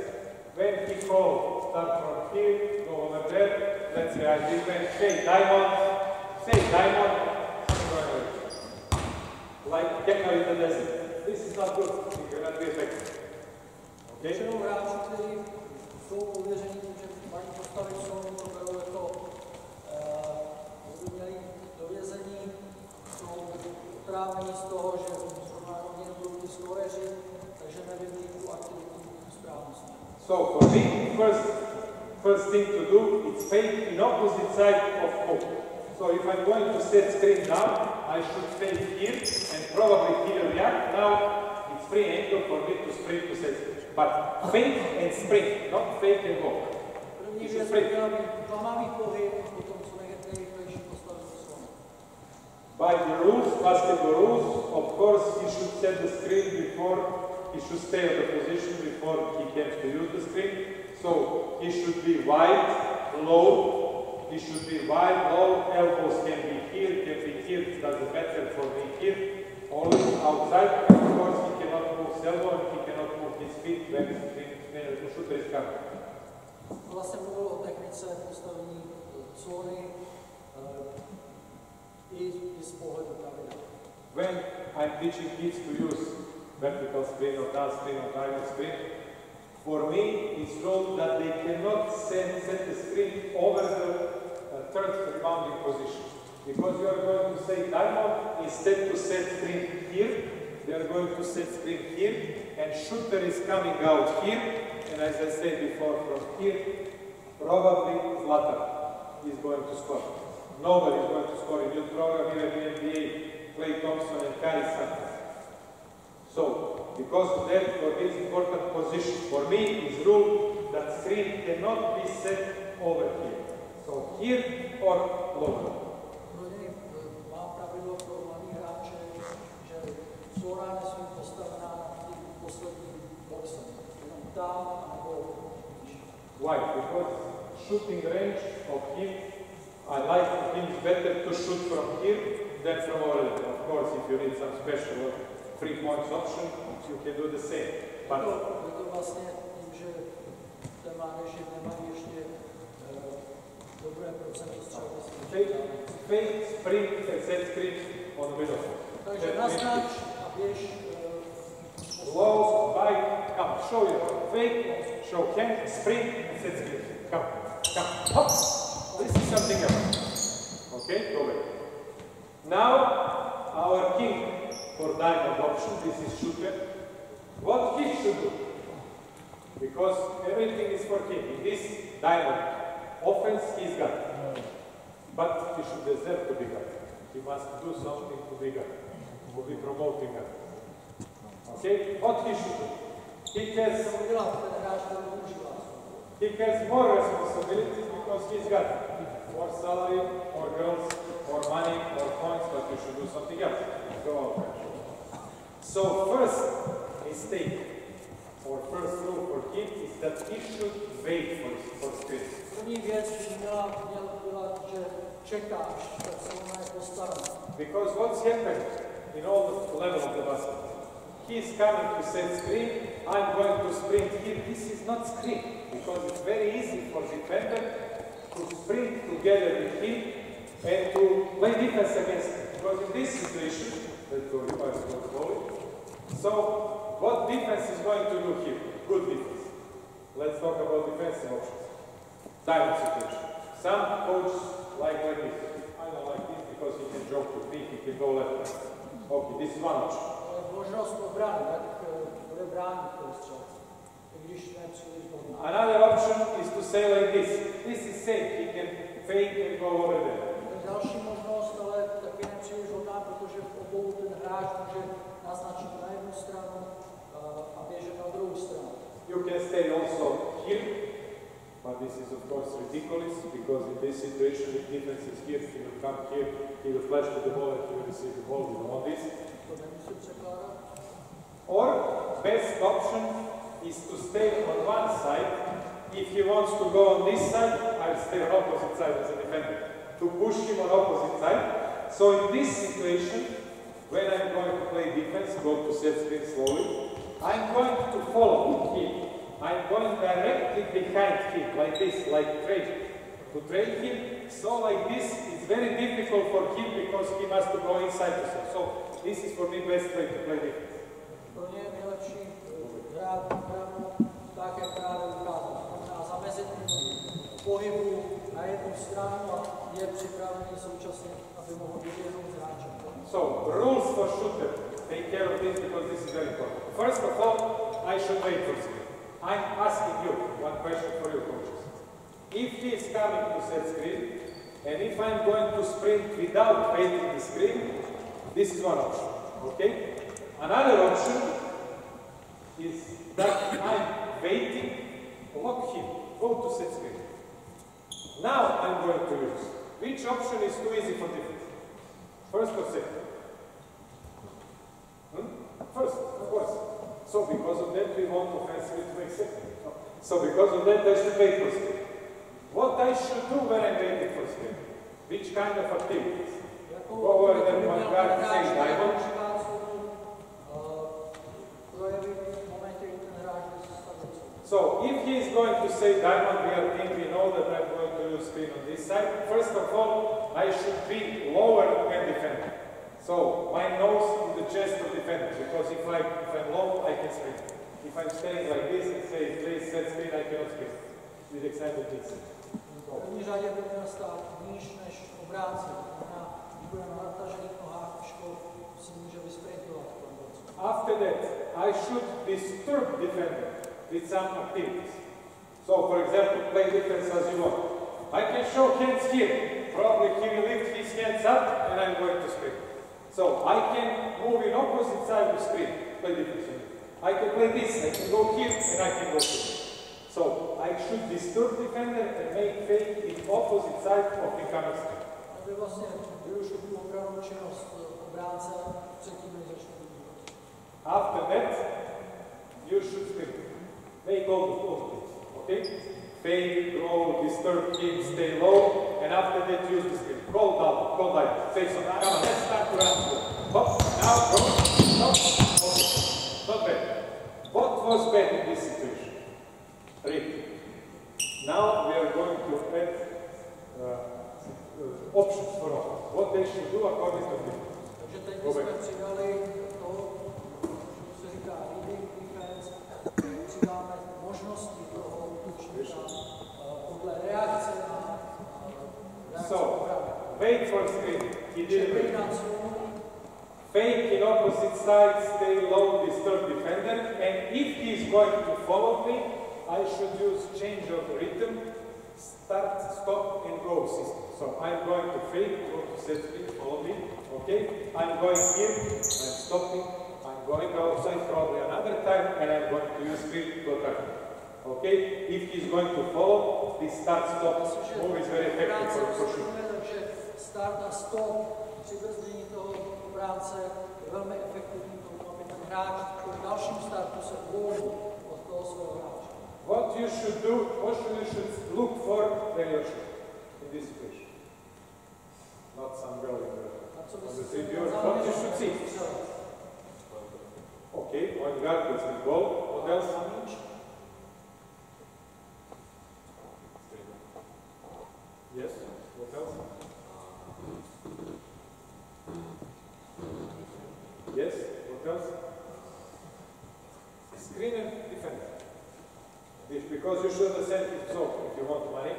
when he start from here, go over there, let's say I defend, say diamond, say diamond, like camel in the desert. This is not good. You cannot be effective. Okay že mají postavit clonu, to berou jako, eh, aby měli do vězení, jsou z toho, že zrovna hodně budou ty takže tu aktivitu. So for me, first, first thing to do is fake in opposite side of hook. So if I'm going to set screen down, I should fake here and probably here react. Now it's free angle for me to sprint to set screen. But fake and sprint, not fake and walk. První věc by měla být pohyb, By the rules, basketball rules, of course he should set the screen before, he should stay on the position before he can to use the screen. So he should be wide, low, he should be wide, low, elbows can be here, can be here, it doesn't matter for me here. Always outside, of course he cannot move elbow and he cannot move his feet when, the shooter is coming. Vlastně mluvil o technice postavení clony eh, i, i z pohledu pravidel. When I'm teaching kids to use vertical screen or down screen or diamond screen, for me it's rule that they cannot set, set the screen over the uh, third rebounding position. Because you are going to say diamond, instead to set screen here, they are going to set screen here, and shooter is coming out here, and as I said before, from here, probably Zlatan is going to score. Nobody is going to score in youth program here in the NBA. Klay Thompson and Kari Santos. So, because that, for this important position, for me, is rule that screen cannot be set over here. So here or lower. Why? Because shooting range of him, I like him better to shoot from here than from over there. Of course, if you need some special three points option, you can do the same. But to, je to vlastně tím, že té mládeži nemají ještě eh, dobré procento střelnosti. fake, fake sprint and set screen on the middle. Takže naznač a běž eh, Low, bite, come, show your fake, show hand, sprint, and set screen. Come, come, hop. This is something else. Okay, go back. Now, our king for diamond option, this is shooter. What he should do? Because everything is for him. In this diamond offense, he's got. But he should deserve to be got. He must do something to be got, to be promoting got. Okay? What he should do? He has, he has more responsibilities because he's got more salary, more girls, more money, more points, but you should do something else. Go out there. So first mistake, or first rule for him is that he should wait for, for space. První věc by měla, měl udělat, že čekáš, tak se ona je postavená. Because what's happened in all the level of the basket? He's coming to set screen, I'm going to sprint here. This is not screen, because it's very easy for defender to sprint together with him and to play defense against him. Because in this situation, let's go reverse go slowly. So, what defense is going to do here? Good defense. Let's talk about defensive options. Diamond situation. Some coaches like like this. I don't like this because he can jump to me, he can go left. Okay, this is one option. Another option is to say like this. This is safe. He can fake and go over there. Další možnost, ale taky nepříliš hodná, protože v obou ten hráč může naznačit na jednu stranu eh, a běžet na druhou stranu. You can stay also here, but this is of course ridiculous because in this situation, if defense is here, he will come here, he will flash to the ball and he will receive the ball. Don't want this. Or best option is to stay on one side. If he wants to go on this side, I'll stay on opposite side as a defender to push him on opposite side. So in this situation, when I'm going to play defense, go to set screen slowly, I'm going to follow him. I'm going directly behind him, like this, like trade. To trade him, so like this, it's very difficult for him because he must go inside set. So this is for me best way to play defense. Jak právě znamená zamezit pohybu na jednu stranu a je připravený současně, aby mohl s hráčem. So, rules for shooter. Take care of this because this is very important. First of all, I should wait for you. I'm asking you one question for you, coaches. if he is coming to set screen, and if I'm going to sprint without waiting the screen, this is one option, okay? Another option is that I'm waiting, lock him, go to set screen. Now I'm going to use. Which option is too easy for defense? First or second? Hmm? First, of course. So because of that we want offensively to make second. So because of that I should wait for screen. What I should do when I'm waiting for screen? Which kind of activities? Go over there, one guard. používá svou, eh, projevy v momentě, kdy ten hráč jde se stabilizovat. So if he is going to say diamond, we are thinking, we know that I'm going to use spin on this side. First of all, I should be lower than defender. So my nose in the chest of defender, because if, I, if I'm low, I can spin. If I'm staying like this and say please set screen, I cannot screen with extended knees. V první řadě by měl stát níž než obránce. To znamená, když bude na natažených nohách, těžko si může vysprintovat. After that, I should disturb defender with some activities. So, for example, play defense as you want. I can show hands here. Probably he will lift his hands up and I'm going to screen. So, I can move in opposite side of the screen, play defense. I can play this, I can go here and I can go here. So, I should disturb defender and make fake in opposite side of incoming screen. Aby vlastně využil opravdu činnost eh, obránce předtím, než začne. After that, you should screen. Make all the okay? Fade, grow, disturb him, stay low, and after that use the screen. Call down, call down. Say so. Come on, let's start to run. Hop, now go. Hop. Okay. Not bad. What was bad in this situation? Read. Now we are going to add uh, uh, options for all. What they should do according to him. Go back. přidali to, co se říká reading defense, přidáme možnosti toho útočníka eh, podle reakce na eh, reakci So, wait for screen. He didn't Fake in opposite side, stay low, disturb defender, and if he is going to follow me, I should use change of rhythm, start, stop, and go system. So I'm going to fake, go to set speed, follow me, okay? I'm going here, I'm stopping, I'm going outside probably another time, and I'm going to use speed to attack. Okay? If he's going to follow, this start, stop, move is very effective for, for sure. start a stop, přibrzdění toho obránce je velmi efektivní tomu, aby ten hráč po dalším startu se uvolnil od toho svého hráče. What you should do, what should you should look for when you're shooting in this situation? Not some girl in the A co by on the tribune. What you should see? Okay, point guard puts the ball. What else? Na míč, Yes. What else? Yes. What else? Screen and defend. This because you should understand it. So if you want money,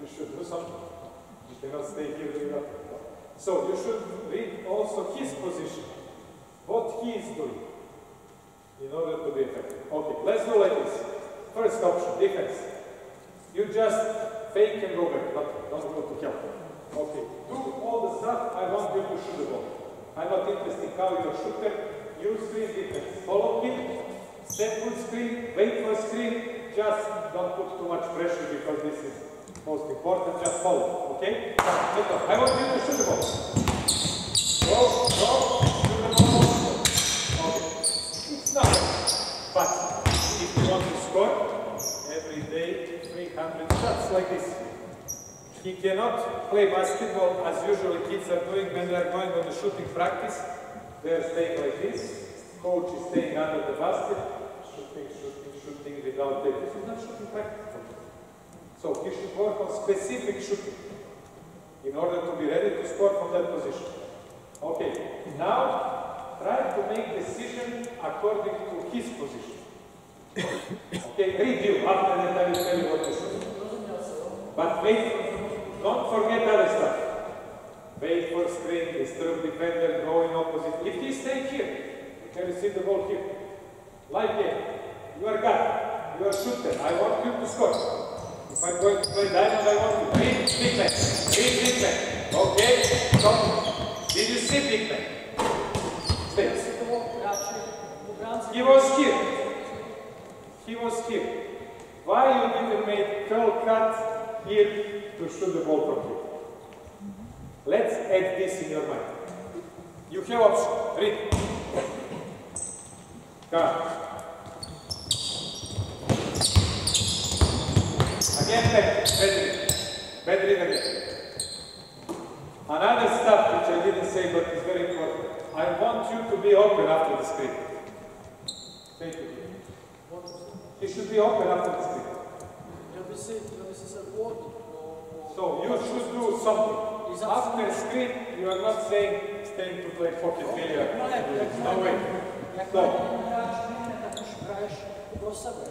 you should do something. You cannot stay here doing nothing. no? So you should read also his position, what he is doing, in order to be effective. Okay, let's do like this. First option, defense. You just fake and go back. Nothing. Don't go to help. Okay. Do all the stuff I want you to shoot the ball. I'm not interested how you're a shooter. Use screen defense. Follow him. Set good screen. Wait for screen. Just don't put too much pressure because this is most important. Just follow. Okay? I want you to shoot the ball. Go, go. Shoot the ball. Okay. It's not. But if you want to score, every day 300 shots like this. He cannot play basketball as usually kids are doing when they are going on the shooting practice. They are staying like this. Coach is staying under the basket, shooting, shooting, shooting without. This is not shooting practice. So he should work on specific shooting in order to be ready to score from that position. Okay, now try to make decision according to his position. okay, review. After that, I will tell you what. But don't forget other stuff. Wait for screen, disturb defender, go in opposite. If he stay here, you can receive the ball here. Like here. You are guard, you are shooter. I want you to score. If I'm going to play diamond, I want to read big man, big man. Okay, stop. Did you see big man? Stay. He was here. He was here. Why you didn't make curl cut here to shoot the ball from here? Let's add this in your mind. You have option. Read. Come. Again, back. Bad. Bad. Another stuff which I didn't say but is very important. I want you to be open after the screen. Thank you. He should be open after the screen. So you should do something. After screen, you are not saying staying to play pocket billiard. No way. So, hráč vyhne, tak už hraješ pro sebe.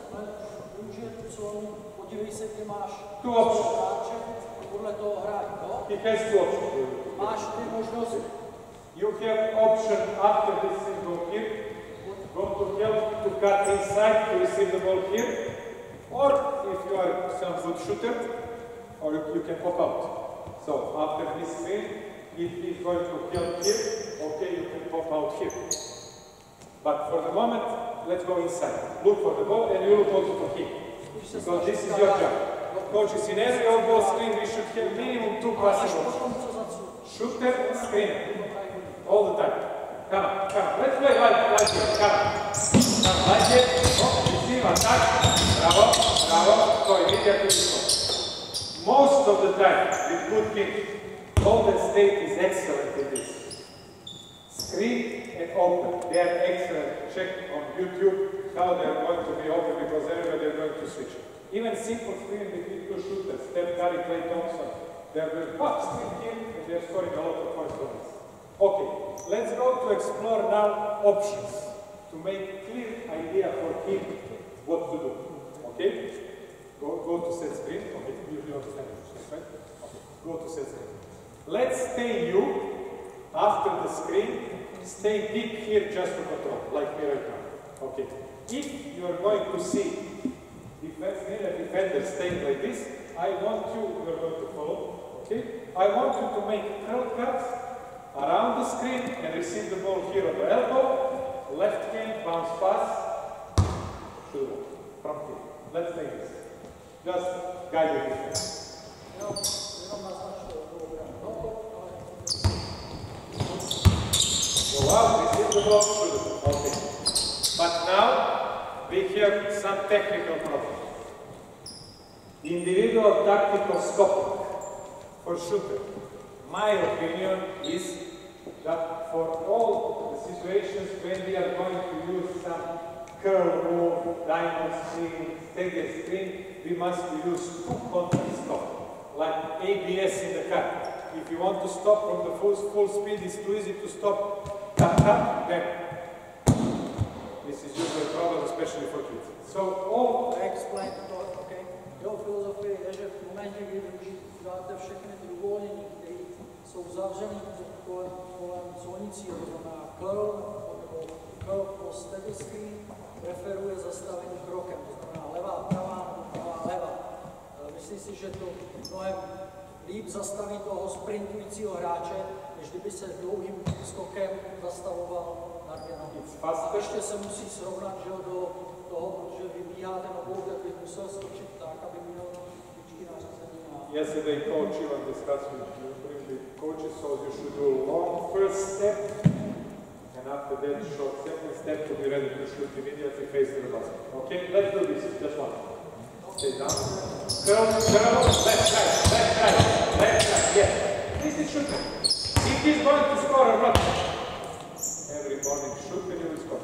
Využije tu clonu, podívej se, kde máš two options. hráče, podle toho hraj. Jo? He has two options. Máš ty možnosti. You have option after this is go here, go to help to cut inside to receive the ball here, or if you are some good shooter, or you, can pop out. So after this screen, if he's going to help here, okay, you can pop out here. But for the moment, let's go inside. Look for the ball and you look also for him. Because this is your job. Coaches, in every off-ball screen, we should have minimum two passing zacú. Shooter, screener. All the time. Come on, come on. Let's play like, like this. Come on. Come on, like it. Oh, see, attack. Immediately we score. Most of the time, with good team, Golden State is excellent in this. Screen and open. They are excellent. Check on YouTube how they are going to be open because everybody is going to switch. Even simple screen between two shooters, Steph Curry, Klay Thompson, they are doing pop screen here and they are scoring a lot of points on this. Okay, let's go to explore now options to make clear idea for him what to do. Okay? Go, go to set screen. Okay, you, understand right? Okay, go to set screen. Let's stay you after the screen. Stay deep here just to control, like me right now. Okay. If you are going to see defense, a defender staying like this, I want you, you are going to follow. Okay? I want you to make curl cuts around the screen and receive the ball here on the elbow. Left hand bounce pass to from here. Let's take this. Just guide ale Go out, receive the ball ball. Okay. But now we have some technical problem. Individual tactic of stopping for shooter. My opinion is that for all the situations when we are going to use some curl move, diamond screen, stagger screen, we must use two contact stop, like ABS in the car. If you want to stop from the full, full speed, it's too easy to stop. Tap. This is usually a problem, especially for kids. So all explain to, OK. Jeho filozofie je, že v momentě, kdy využít, dáte všechny ty uvolnění, které jsou zavřený kolem, kolem zónicí, to znamená curl, curl po stagger screen, preferuje zastavení krokem, to znamená levá, pravá, pravá, levá. E, Myslím si, že to mnohem líp zastaví toho sprintujícího hráče, než kdyby se dlouhým skokem zastavoval na dvě nohy. A ještě se musí srovnat že, do toho, protože vybíhá ten obouk, tak bych musel skočit tak, aby měl vždycky nařízení na Yesterday, coach even discussed with you, the coaches, so you should do long first step, and after that, short second step to be ready to shoot immediately facing the basket. Okay, let's do this. Just one. Stay down. Curl, curl, left side, left side, left side. Yeah. This is shooting. If he's going to score or not, every morning shoot and you will score.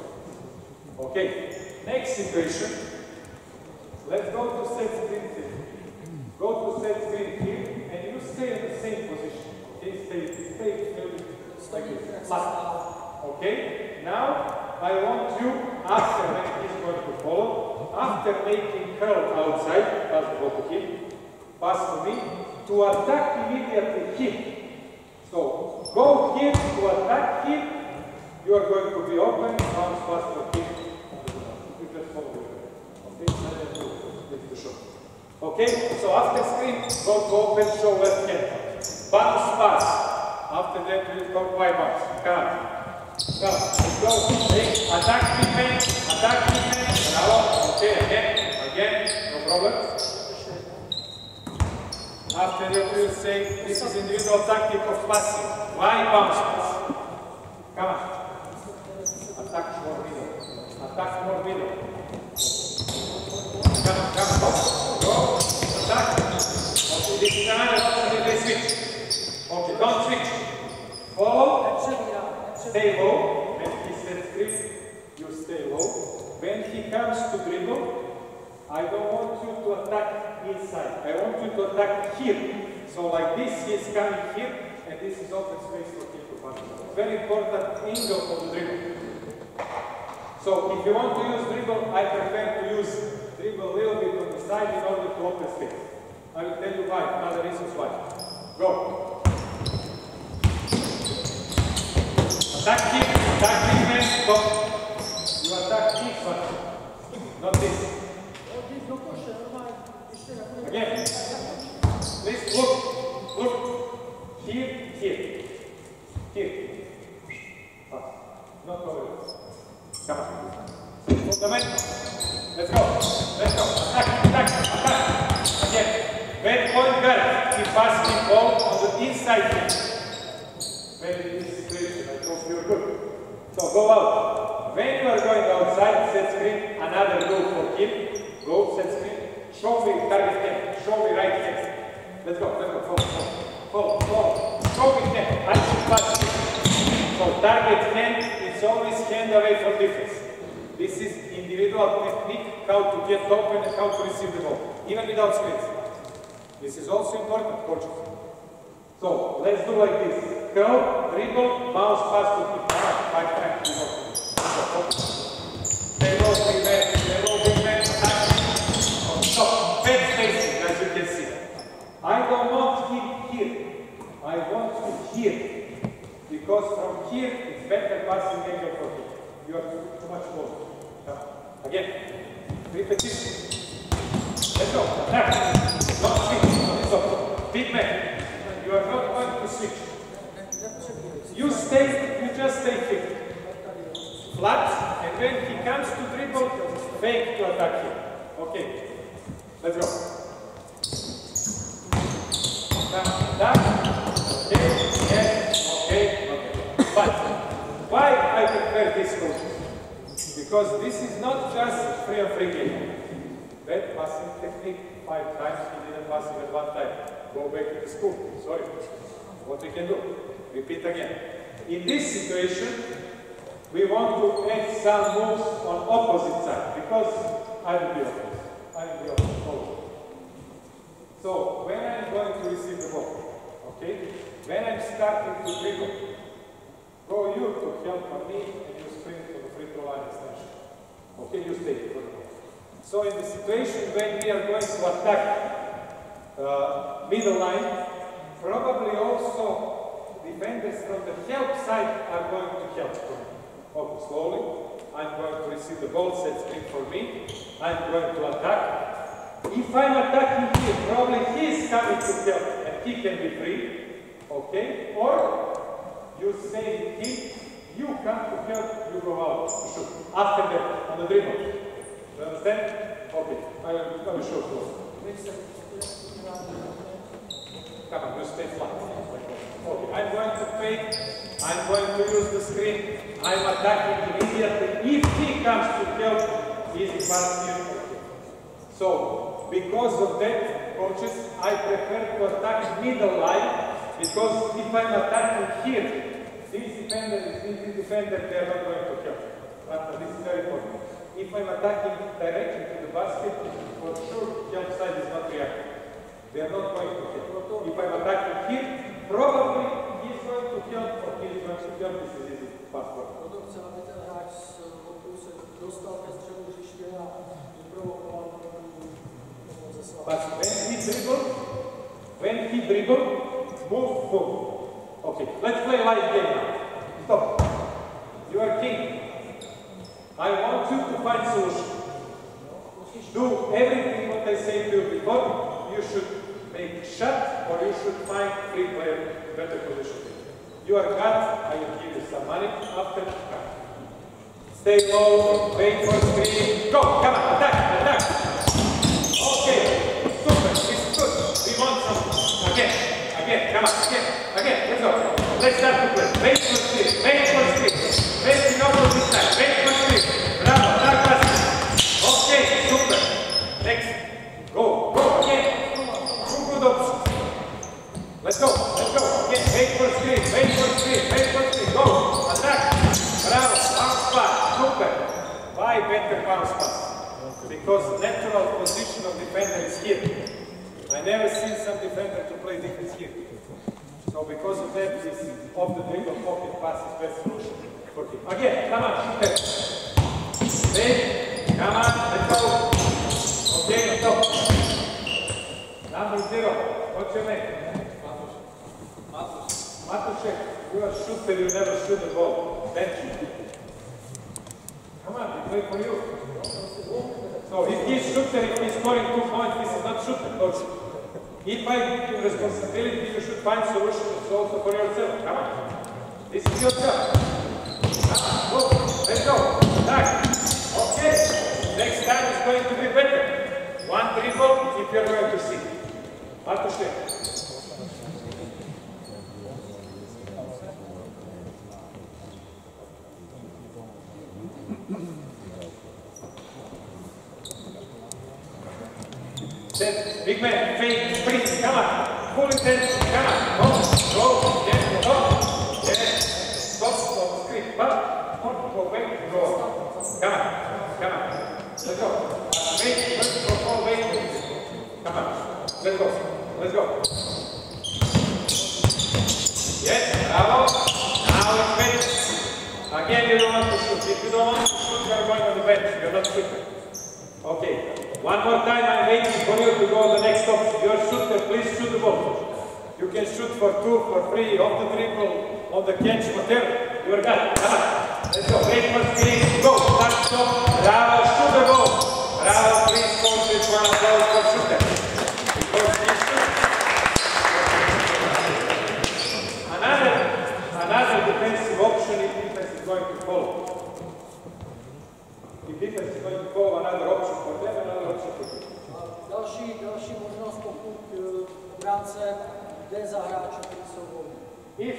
Okay. Next situation. Let's go to set screen. here. Go to set screen here, and you stay in the same position. Okay, stay, stay, stay like this. Flat. Okay. Now I want you after when this going to follow, after making curl outside, pass the ball to him, pass to me, to attack immediately him. So go here to attack him. You are going to be open, bounce pass to him. You just follow. Okay. Okay, so after screen, go to open, show left hand. Bounce pass. After that, will go wide bounce. Come. Go. Hey, attack. Attack. Bravo. Okay, again. Again. No problem. After that, say this is individual tactic of passing. Pass. Come on. Attack more middle. Attack more middle. Come on, come on. Go. Attack. Okay, this time, only they switch. Okay, don't switch. Follow. Stay low. When he sets grip, you stay low. When he comes to dribble, I don't want you to attack inside. I want you to attack here. So like this, he is coming here, and this is open space for him to punch. Very important angle for the dribble. So if you want to use dribble, I prefer to use dribble a little bit on the side in order to open space. I will tell you why, other reasons why. Go. Attack man, go. You attack kick one, not this. Again. Please look, look. Here, here. Here. Fast. Not over. Come on. Fundamental. Let's go. Let's go. Attack, attack, attack. Again. When point guard, he passes the ball on the inside here. When I good. So go out. When you are going outside, set screen, another go for him. Go, set screen. Show me target hand. Show me right hand. Let's go, let's go. Follow, follow, follow, follow. Show me pass. So target hand is always hand away from defense. This is individual technique, how to get open and how to receive the ball, even without screens. This is also important, coaches. So let's do like this. Curl, dribble, bounce pass to him. Five times. Stay low, big man. Low, big man. Attack. Stop. Bad spacing, as you can see. I don't want him here. I want you here. Because from here, it's better passing angle for him. You are too, too much low. Come. Again. Repetition. Let's go. Attack. Not switch. Let's go. Big man. You are not going to switch. You stay, you just stay here. Flat, and when he comes to dribble, fake to attack him. Okay. Let's go. Come, attack. Okay, yes, okay, okay. But why I prefer this coach? Because this is not just free and free game. Bad passing technique five times, he didn't pass even one time. Go back to the school. Sorry. What we can do? Repeat again. In this situation, we want to add some moves on opposite side because I will be opposite. I will be opposite. So when I'm going to receive the ball, okay? When I'm starting to dribble, go you to help me and you sprint to the free throw line extension. Okay, you stay for the ball. So in the situation when we are going to attack uh, middle line, probably also defenders from the help side are going to help for me. Okay, slowly. I'm going to receive the ball, set screen for me. I'm going to attack. If I'm attacking here, probably he is coming to help and he can be free. Okay? Or you say he, you come to help, you go out to shoot. After that, on the dribble. You understand? Okay. I will, I will show close. Come on, you stay flat. Okay, I'm going to fake. I'm going to use the screen. I'm attacking immediately. If he comes to help, easy pass here. So, because of that, coaches, I prefer to attack middle line because if I'm attacking here, this defender, this defender, they are not going to help. But uh, this is very important. If I'm attacking directly to the basket, for sure, help side is not reacting. They are not going to help. If I'm attacking here, probably he is going to help or he is going to help. This is easy passport. Proto chce, aby ten hráč eh, z bloku se dostal ke středu hřiště a vyprovokoval tomu eh, eh, ze slabé. But when he dribble, when he dribble, move, move. Okay, let's play live game now. Stop. You are king. I want you to find solution. Do everything what I say to you before. You should make shot or you should find free player better position. You are cut, I will give you some money after cut. Stay low, wait for screen. Go, come on, attack, attack. Okay, super, it's good. We want some. Again, again, come on, again, again, let's go. Let's start to play. Wait for screen, wait for screen. Wait in opposite side, wait for screen. Bravo, attack us. Okay, super. Next. Go, go again. Two good options. Let's go, let's go. Again, wait for screen, wait for screen, wait for screen. Go, attack. Bravo, bounce pass. Super. Why better bounce pass? Because natural position of defender is here. I never seen some defender to play defense here. So because of that, this off the dribble pocket pass is best solution for him. Again, come on, shoot it. Wait, come on, let's go. Okay, stop. Number zero, what's your name? You are shooter, you never shoot the ball. Thank you. Come on, we play for you. So if he's shooter, if he's scoring two points, this is not shooter, coach. If I give you responsibility, you should find solutions also for yourself. Come on. This is your job. Go. Let's go. Back. Okay. Next time is going to be better. One dribble if you're going to see. Matušek. Set, big man, come on. Full intensity, come on. Go, go, yes, go. Yes, stop, stop, screen, but, on, go back, go. Come on, come on. Let's go. Wait, let's go, go, wait. Come on, let's go, let's go. Yes, bravo. Now it's bench. Again, you don't want to shoot. If you don't want to shoot, you're going on the bench. You're not shooting. Okay. One more time, I'm waiting for you to go on the next option. You're a shooter, please shoot the ball. You can shoot for two, for three, off the dribble, on the catch, whatever. You're got. Come on. Let's go. Wait for screen. Go. Start, stop. Bravo. Shoot the ball. Bravo. Please coach this one applause for shooter. Because he shoots. Another, another defensive option if defense is going to follow. If defense is going to follow another option for them, another option. Další, další možnost, pokud eh, obránce jde za hráče, který jsou volní. If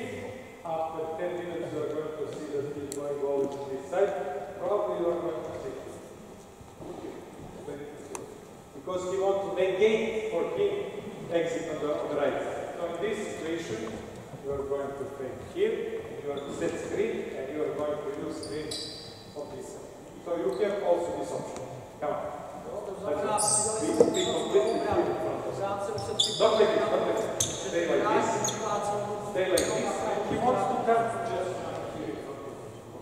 after 10 minutes you are going to see that he is going always to this side, probably you are going to take it. Because he wants to negate for him exit on the, on the right. So in this situation, you are going to fake here, you are to set screen, and you are going to use screen on this side. So you have also this option. Come on. Jo, to znamená, Let's be, be completely clear in front of us. Obránce už se Don't take it, don't take it. Stay like this. Stay like this. He wants to come just here.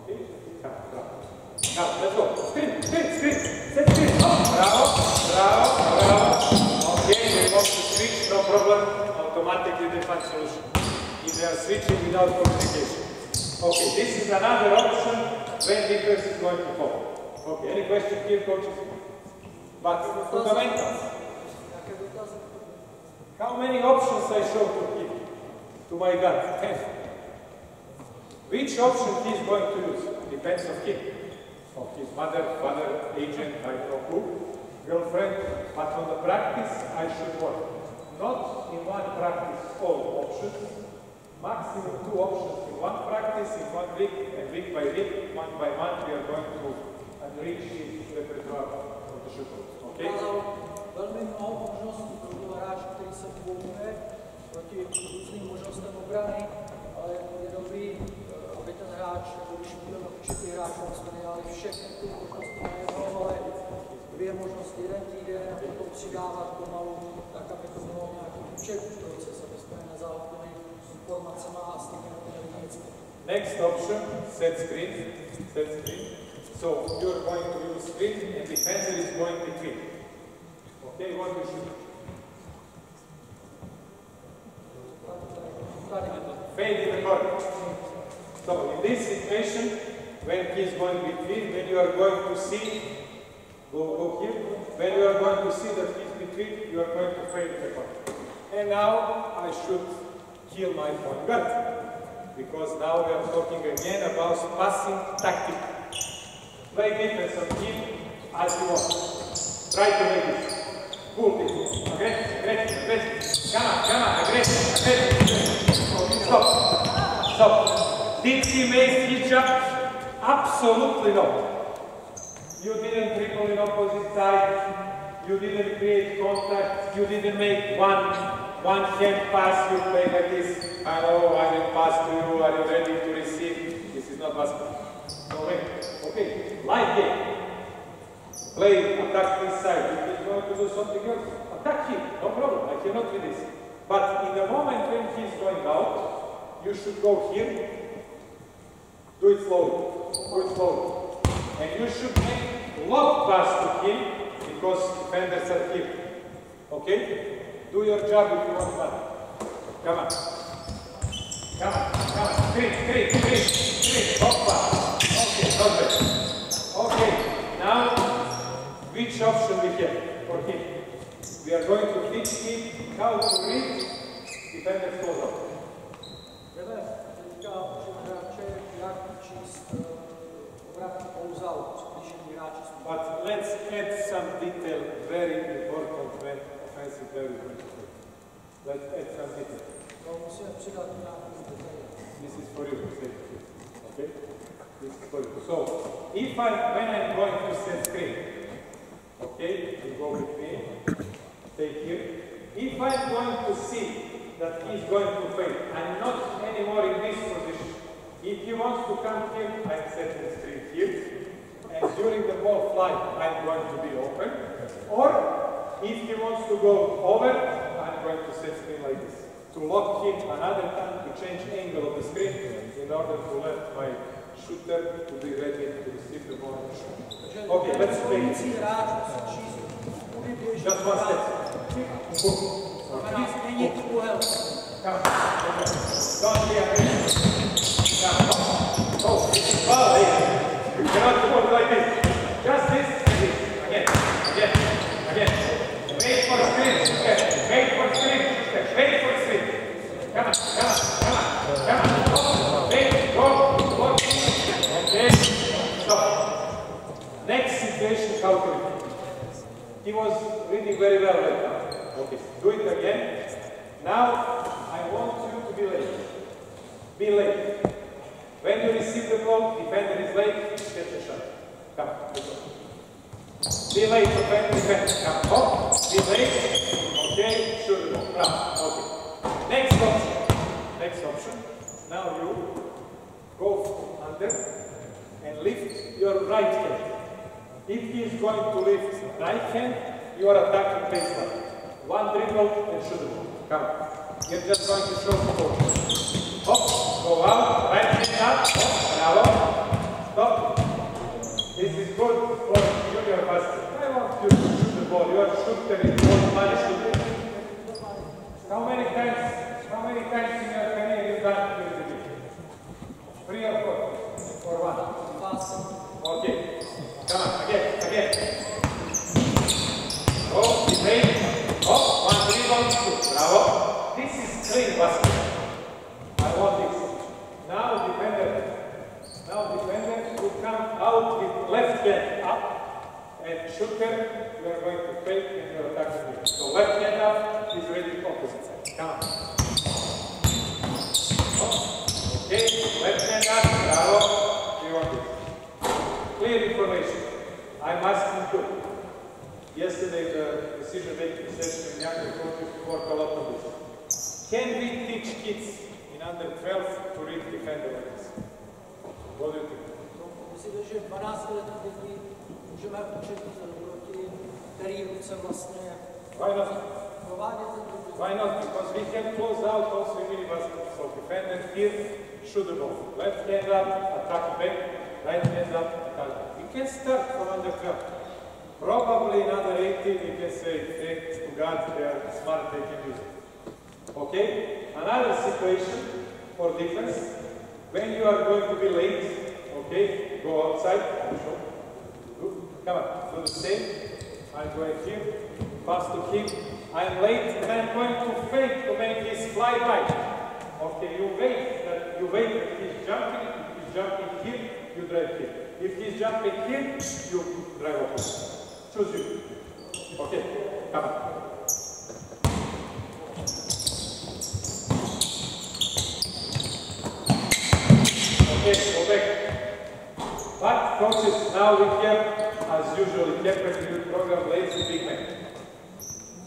Okay? Come, come. Now, let's go. Screen, screen, screen. Set screen. Oh, bravo, bravo, bravo. Okay, they want to switch, no problem. Automatically they find solution. If they are switching without communication. Okay, this is another option when defense is going to fall. Okay, any question here, coaches? But fundamentals. How many options I show to him? To my God, ten. Which option he is going to use? Depends on him. Of his mother, father, agent, I don't know who, girlfriend. But on the practice, I should work. Not in one practice all options. Maximum two options one practice, in one week, and week by week, month by month, we are going to enrich his repertoire of the shooter. Okay? Velmi mnoho možností pro toho hráče, který se uvolňuje proti různým možnostem obrany, ale je dobrý, eh, aby ten hráč, nebo když budeme učit ty hráče, aby jsme nedělali všechny ty možnosti na jedno, ale dvě možnosti jeden týden a potom přidávat pomalu, tak aby to bylo nějaký učební proces, aby jsme nezahlpili informacemi a neměli nic. Next option, set screen, set screen. So you're going to use screen and the defender is going between. Okay, what you Tady fade the corner. So in this situation, when he is going between, when you are going to see, go, go here, When you are going to see that he's between, you are going to fade the point. And now I should kill my point guard. Because now we are talking again about passing tactic. Play defense on him as you want. Try to make it. This. Aggressive, aggressive, aggressive. Come on, come on, aggressive, aggressive. Okay, stop. Stop. Did he make his job? Absolutely not. You didn't dribble in opposite side. You didn't create contact. You didn't make one one hand pass. You play like this. Hello, I will pass to you. Are you ready to receive? This is not basketball. No way. Okay. Live game. Play, attack this side. If he's going to do something else, attack him. No problem. I cannot do this. But in the moment when he's going out, you should go here. Do it slowly. Do it slowly. And you should make lock pass to him because defenders are here. Okay? Do your job if you want that. Come on. Option we have for him? We are going to teach him how to read přiblížení hráče. But let's add some detail, very important offensive to play. Let's add some detail. No, musíme přidat nějaký detail. This is for you. Okay? This is for you. So, if I, when I'm going to set screen, okay, you go with me, stay here. If I'm going to see that he's going to fail, I'm not anymore in this position. If he wants to come here, I'm setting screen here. And during the ball flight, I'm going to be open. Or, if he wants to go over, I'm going to set screen like this. To lock him another time, to change angle of the screen, in order to let my shooter to be ready to receive the ball Okay, let's play. Just one step. Come on. Don't be afraid. Come. Oh, oh, hey. You cannot go like this. Just this this. Again, again, again. Wait for screen. Okay. Wait for screen. Okay. Wait for screen. Come on, come on, come on, come on. Go. Wait, go, go. Okay. Stop. Next situation, how to read. He was very well right now. Okay, do it again. Now, I want you to be late. Be late. When you receive the ball, defender is late, get the shot. Come. Be late, defender, defender. Come, hop. Be late. Okay, the ball. Okay. Next option. Next option. Now you go under and lift your right hand. If he is going to lift right hand, you are attacking baseline. One dribble and shoot it. Come on. You're just going to show the ball. Hop, go out, right hand up, hop, bravo. Stop. This is good for junior basket. I want you to shoot the ball. You are shooter in ball money shooter. How many times, how many times in your career you done with the game? Three or four? Or one? Okay. Come on, again, again. Oh, defend. Oh, one rebound, two. Bravo. This is clean basket. I want this. Now defender. Now defender will come out with left hand up and shooter, you are going to fake and you are attacking him. So left hand up is ready opposite side. Come. Oh, Okay, left hand up, bravo. We want this. Clear information. I'm asking you. Yesterday, the decision-making session in younger coaches worked a lot on this. Can we teach kids in under 12 to read defender like this? What do you think? Můžeme učit proti který ruce vlastně Why not? provádět ten druh. Why not? Because we can close out also in mini basket. So here, shoot the ball. Left hand up, attack back. Right hand up, attack back. We can start from under 12. Probably another 18, we can say, thanks to God, they are smart, they can use it. Okay? Another situation for defense, when you are going to be late, okay, go outside, show. Good. Come on, do the same. I'm here, pass to him. I'm late and I'm going to fake to make this fly by. Okay, you wait, that you wait that he's jumping. If he's jumping here, you drive here. If he's jumping here, you drive over. Choose you. Okay, come on. Okay, go back. But coaches, now we have, as usual, we do program lazy big man.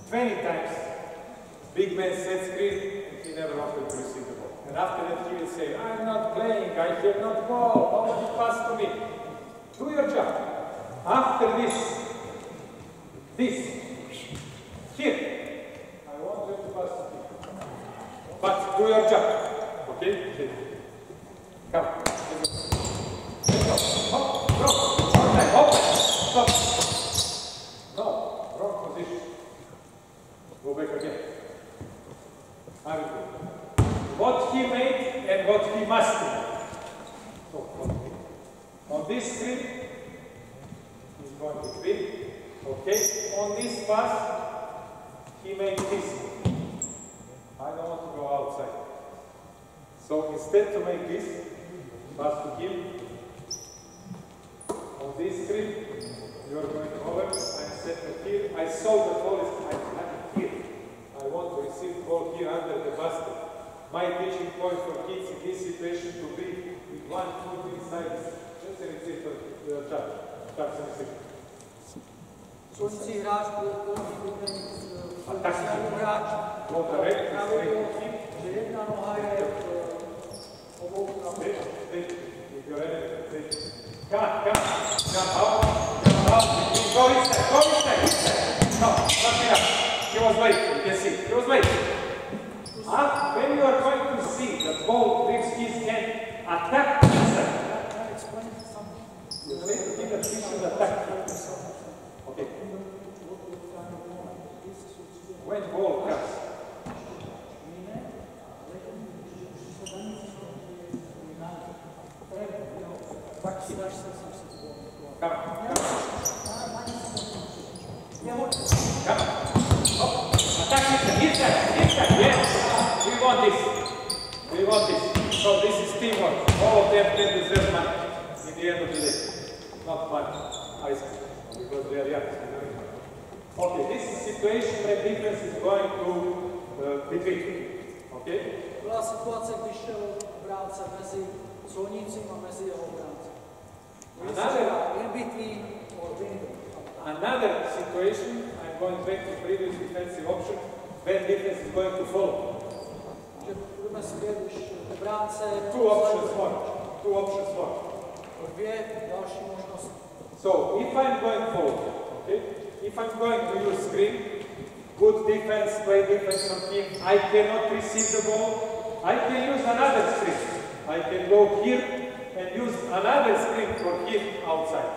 20 times, big man set screen, and he never wanted to receive the ball. And after that he will say, I'm not playing, I have not ball, nobody pass to me. Do your job. After this, this, here, I want you to pass to me. But do your job. Okay? Come. Let's go. Stop. No, wrong position. Go back again. Very good. What he made and what he must do. So, on- this screen, he's going to green. Okay, on this pass, he made this. I don't want to go outside. So instead to make this, pass to him. On this screen, you are going over. I'm set here. I saw the ball is I here. I want to receive ball here under the basket. My teaching point for kids in this situation to be with one, three sides. Just a receive chart. Chart se receive. Clonící hráč byl byl vyměněný A tak si- s hráč. Go direct, Právě straight bylo, to že jedna noha je v obou Stay, stranách. stay. If you're ready, stay. Go inside, go. No. He was late, you can see. He was late. When you are going to see the ball leaves his hand, attack I explain something? You to give a teacher the attack. Okay. When ball comes, Tak si So this is. All money in the end of the day. Not. Ice. Because they are young. Okay, this is situation where defense is going to uh. Okay? Byla situace, když šel obránce mezi solnícím a mezi jeho obránce. In between or window. Another situation, I'm going back to previous defensive option, when defense is going to follow. Že budeme si vědět, když obránce Two options more. Two options more. dvě další možnosti. So if I'm going forward, okay, if I'm going to use screen, good defense, play defense from him, I cannot receive the ball, I can use another screen. I can go here use another screen for him outside.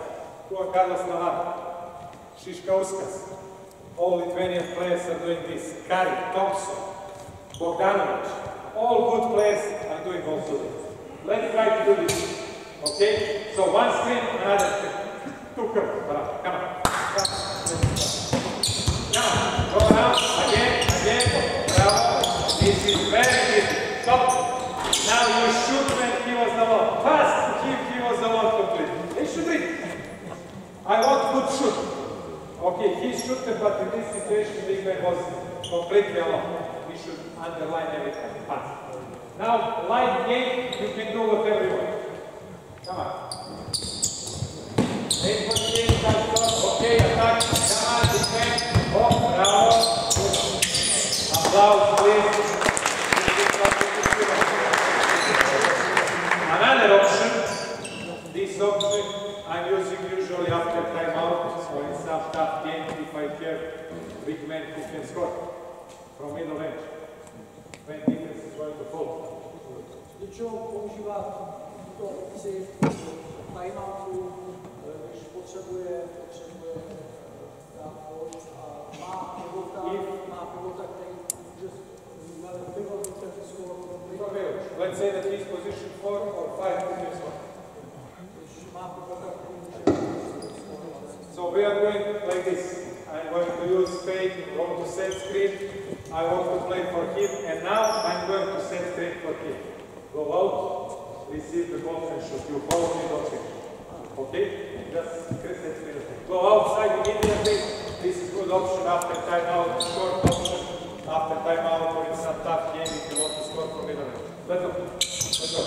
Juan Carlos Navarro, Šiškauskas. All Lithuanian players are doing this. Curry, Thompson, Bogdanovic. All good players are doing also this. Let's try to do this. Okay? So one screen, another screen. Two curves. Come on. I want good shoot. Okay, he shooted, but in this situation, big man was completely alone. We should underline every time. Pass. Now, line game, you can do whatever you want. Come on. Okay, attack. Come on, defend. Oh, bravo. Applause, please. Another option, this option I'm using usually after timeout, so in some tough game if I have big man who can score from middle range. When defense is going to fall. Většinou používá tuto timeoutu, eh, když potřebuje, potřebuje eh, dát a má pivota, má pivota, který může udělat pivot, který skoro let's say that he's position four or five who can score. Když má pivota, So we are going like this. I'm going to use fake, go to set screen. I want to play for him, and now I'm going to set screen for him. Go out, receive the ball and shoot. You follow me, don't. Okay? Just set screen. Go outside immediately. This is a good option after timeout, short option after timeout or in some tough game if you want to score from middle. Let's go. Let's go.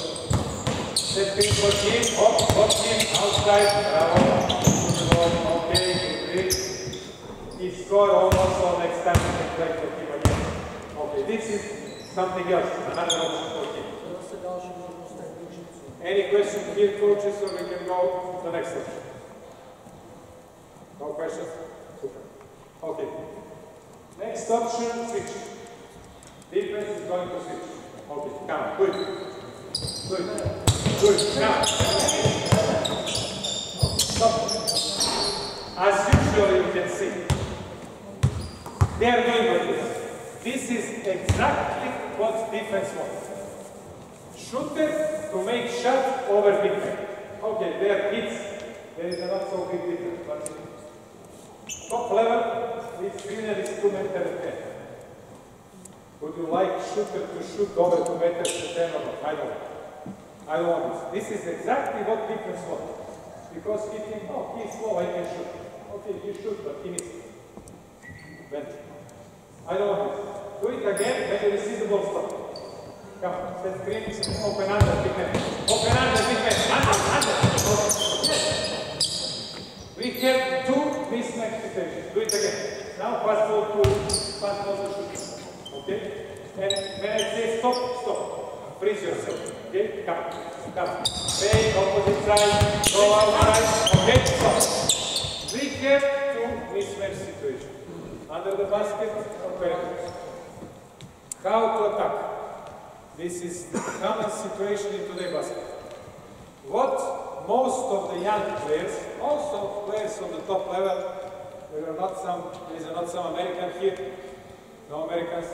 Set screen for him. Hop, hop him outside. Okay, great. He almost so next time we can for him again. Okay, this is something else, another option for him. Any questions here, coaches, or we can go to the next option? No questions? Super. Okay. Next option, switch. Defense is going to switch. Okay, come, good. Good. Good. Now. Stop. As usual, you can see. They are doing this. This is exactly what defense wants. Shooter to make shot over big. Okay, there hits. There is a not so big difference, but top level, this is 2 meter 10. Would you like shooter to shoot over 2 meters to 10 or not? I don't. I don't want this. This is exactly what defense wants. Because he thinks, oh, he's slow, I can shoot. Okay, you shoot, but he misses. I don't want. Do it again when you receive the ball stop. Come set screen, open under, big man. Open under, big man. Under, under. We have two mismatch situations. Do it again. Now pass ball to pass ball to shoot. Okay? And when I say stop, stop. Freeze yourself. Okay? Come. Come. Stay opposite side. Go outside. Okay? Stop. We have two mismatch situations. Under the basket, okay. How to attack? This is the common situation in today's basket. What most of the young players, also players on the top level, there are not some, there is not some American here, no Americans,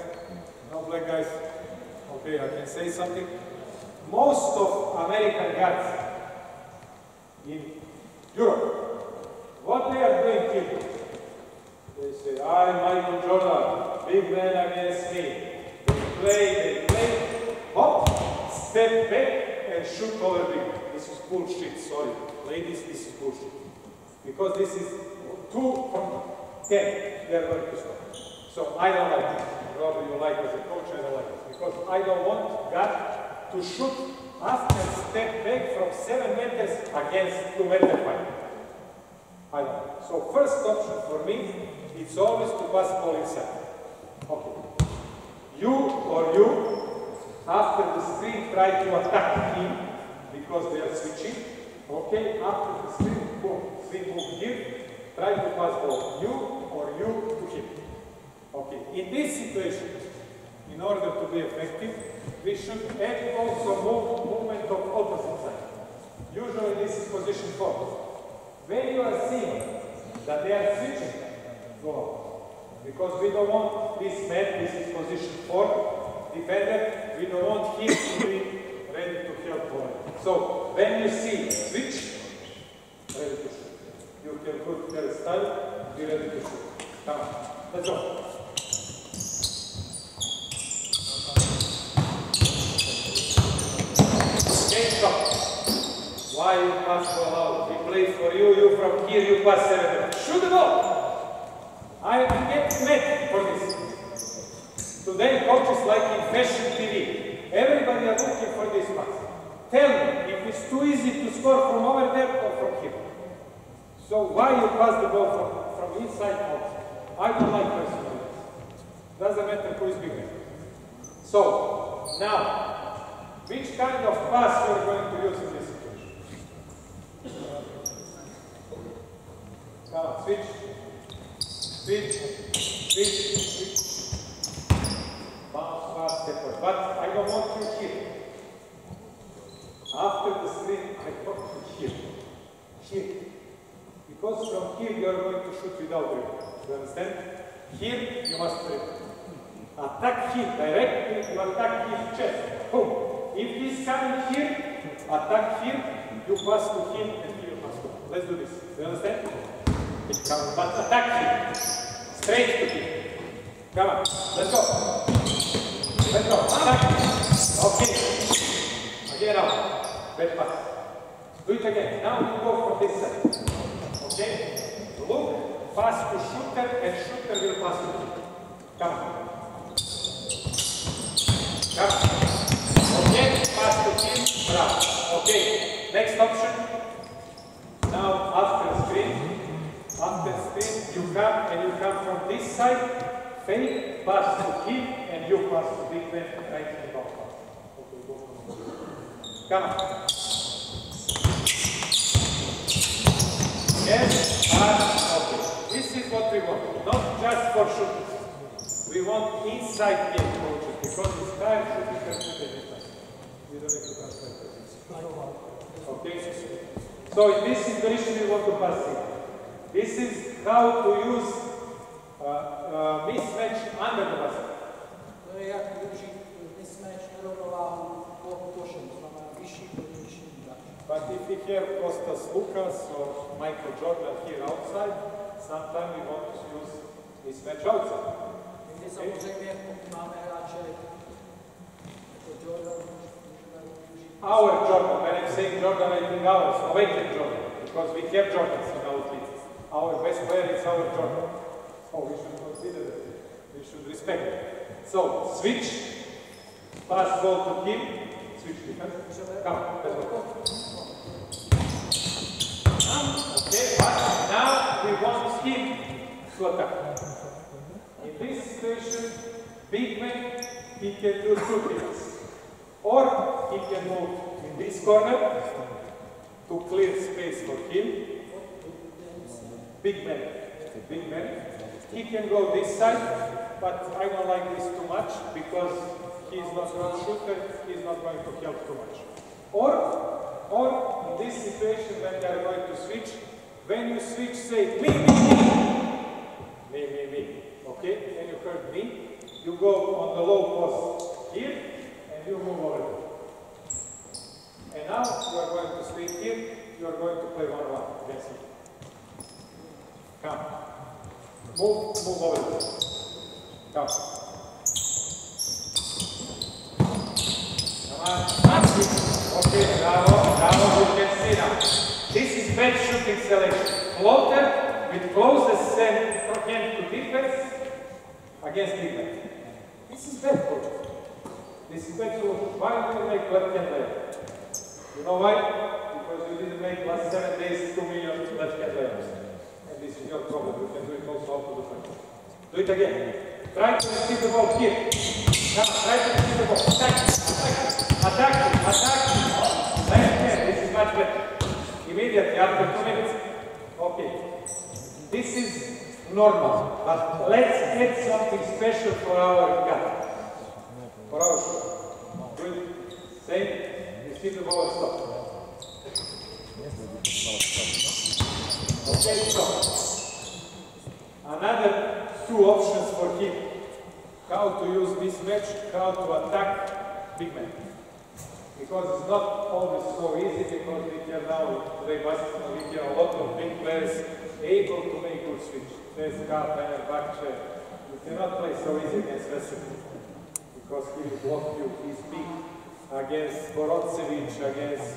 no black guys. Okay, I can say something. Most of American guys in Europe, what they are doing here, they say, I'm Michael Jordan, big man against me. They play, they play, hop, step back and shoot over man. This is bullshit, sorry. Ladies, this is bullshit. Because this is two from ten, they are going to stop. So I don't like it. Probably you like as a coach, I don't like it. Because I don't want God to shoot after step back from seven meters against two meter five. I don't. So first option for me, it's always to pass ball inside. Okay. You or you, after the screen, try to attack him because they are switching. Okay, after the screen, boom, screen move here, try to pass ball you or you to him. Okay, in this situation, in order to be effective, we should add also move, movement of opposite side. Usually this is position four. When you are seeing that they are switching, go. Because we don't want this man, this is position 4, defender, we don't want him to be ready to help ball. So when you see switch, ready to shoot. You can put their style, be ready to shoot. Come on, let's go. Why you pass for out? We play for you, you from here, you pass seven. Shoot the ball! I get mad for this. Today coaches like in fashion TV. Everybody are looking for this pass. Tell me if it's too easy to score from over there or from here. So why you pass the ball from, from inside out? I don't like personally. Doesn't matter who is bigger. So now which kind of pass you are going to use in this situation? On, switch. Switch. Switch. Switch. Bounce pass, step. But I don't want you here. After the screen, I want you here. Here. Because from here you are going to shoot without dribble. You understand? Here you must dribble. Attack him directly, you attack his chest. If he's coming here, attack him, you pass to him and he pass to you. Let's do this. Do you understand? But attack. Straight to him. Come on, let's go. Let's go. Attack. Okay. Again out. Bad pass. Do it again. Now you go from this side. Okay? Look, pass to shooter and shooter will pass to you. Come on. Come on. Okay, pass to him. Bravo. Okay, next option. Come and you come from this side, fake, pass to him, and you pass to big man right the back. Okay, Come on. Yes, pass, okay. This is what we want, not just for shooters. We want inside game coaches because it's time shooting can shoot anytime. You don't need to transfer position. Okay? So in this situation we want to pass it. This is how to use uh, uh, mismatch under the basket. To je jak využít mismatch nerovnováhu po útočení, to znamená vyšší proti nižší útok. But if we have Kostas Lukas or Michael Jordan here outside, sometimes we want to use mismatch outside. Někdy samozřejmě, pokud máme hráče jako Jordan, můžeme využít Our Jordan, when I'm saying Jordan, I think ours, awakened Jordan, because we have Jordans in our. Our best player is our Jordan. So we should consider that. We should respect it. So, switch, pass ball to him, switch defense. Come let's go. Okay, but now we want him to attack. In this situation, big man, he can do two things. Or he can move in this corner to clear space for him. Big man, big man. He can go this side, but I don't like this too much because he is not a shooter, he is not going to help too much. Or, or in this situation when they are going to switch, when you switch, say me, me, me, me, me, me. Okay, then you heard me. You go on the low post here, and you move over there. And now you are going to stay here. You are going to play against him. Come. Move, move over bravo, bravo. Now. This is bad shooting selection. With closest to defense against defense. This is. This is. Why make? You? Because you didn't make last seven days two million left hand layups. This is your problem. You can do it also out to the front. Do it again. Try to receive the ball here. Now, try to receive the ball. Attack, attack, attack, attack. Left hand. This is much better. Immediately after two minutes. Okay. This is normal, but let's get something special for our guy. For our show. Good. Same. Receive the ball and stop. Okay, Another two options for him. How to use this match, how to attack big man. Because it's not always so easy because we have now today basketball, we have a lot of big players able to make good switch. There's Ka, Fenerbahçe. You cannot play so easy against Vesevic because he will block you. He's big against Borotsevic, against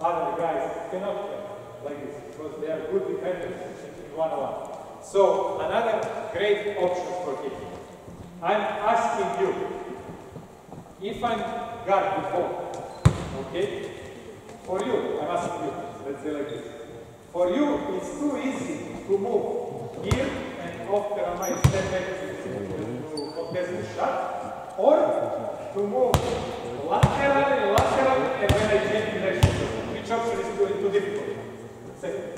other guys. You cannot play like this because they are good defenders in one-on-one. So another great option for him. I'm asking you, if I'm guard before, okay? For you, I'm asking you, let's say like this. For you, it's too easy to move here and after I might step back to, contest the shot, or to move laterally, lateral, and when I change direction. Which option is too, too difficult? Say.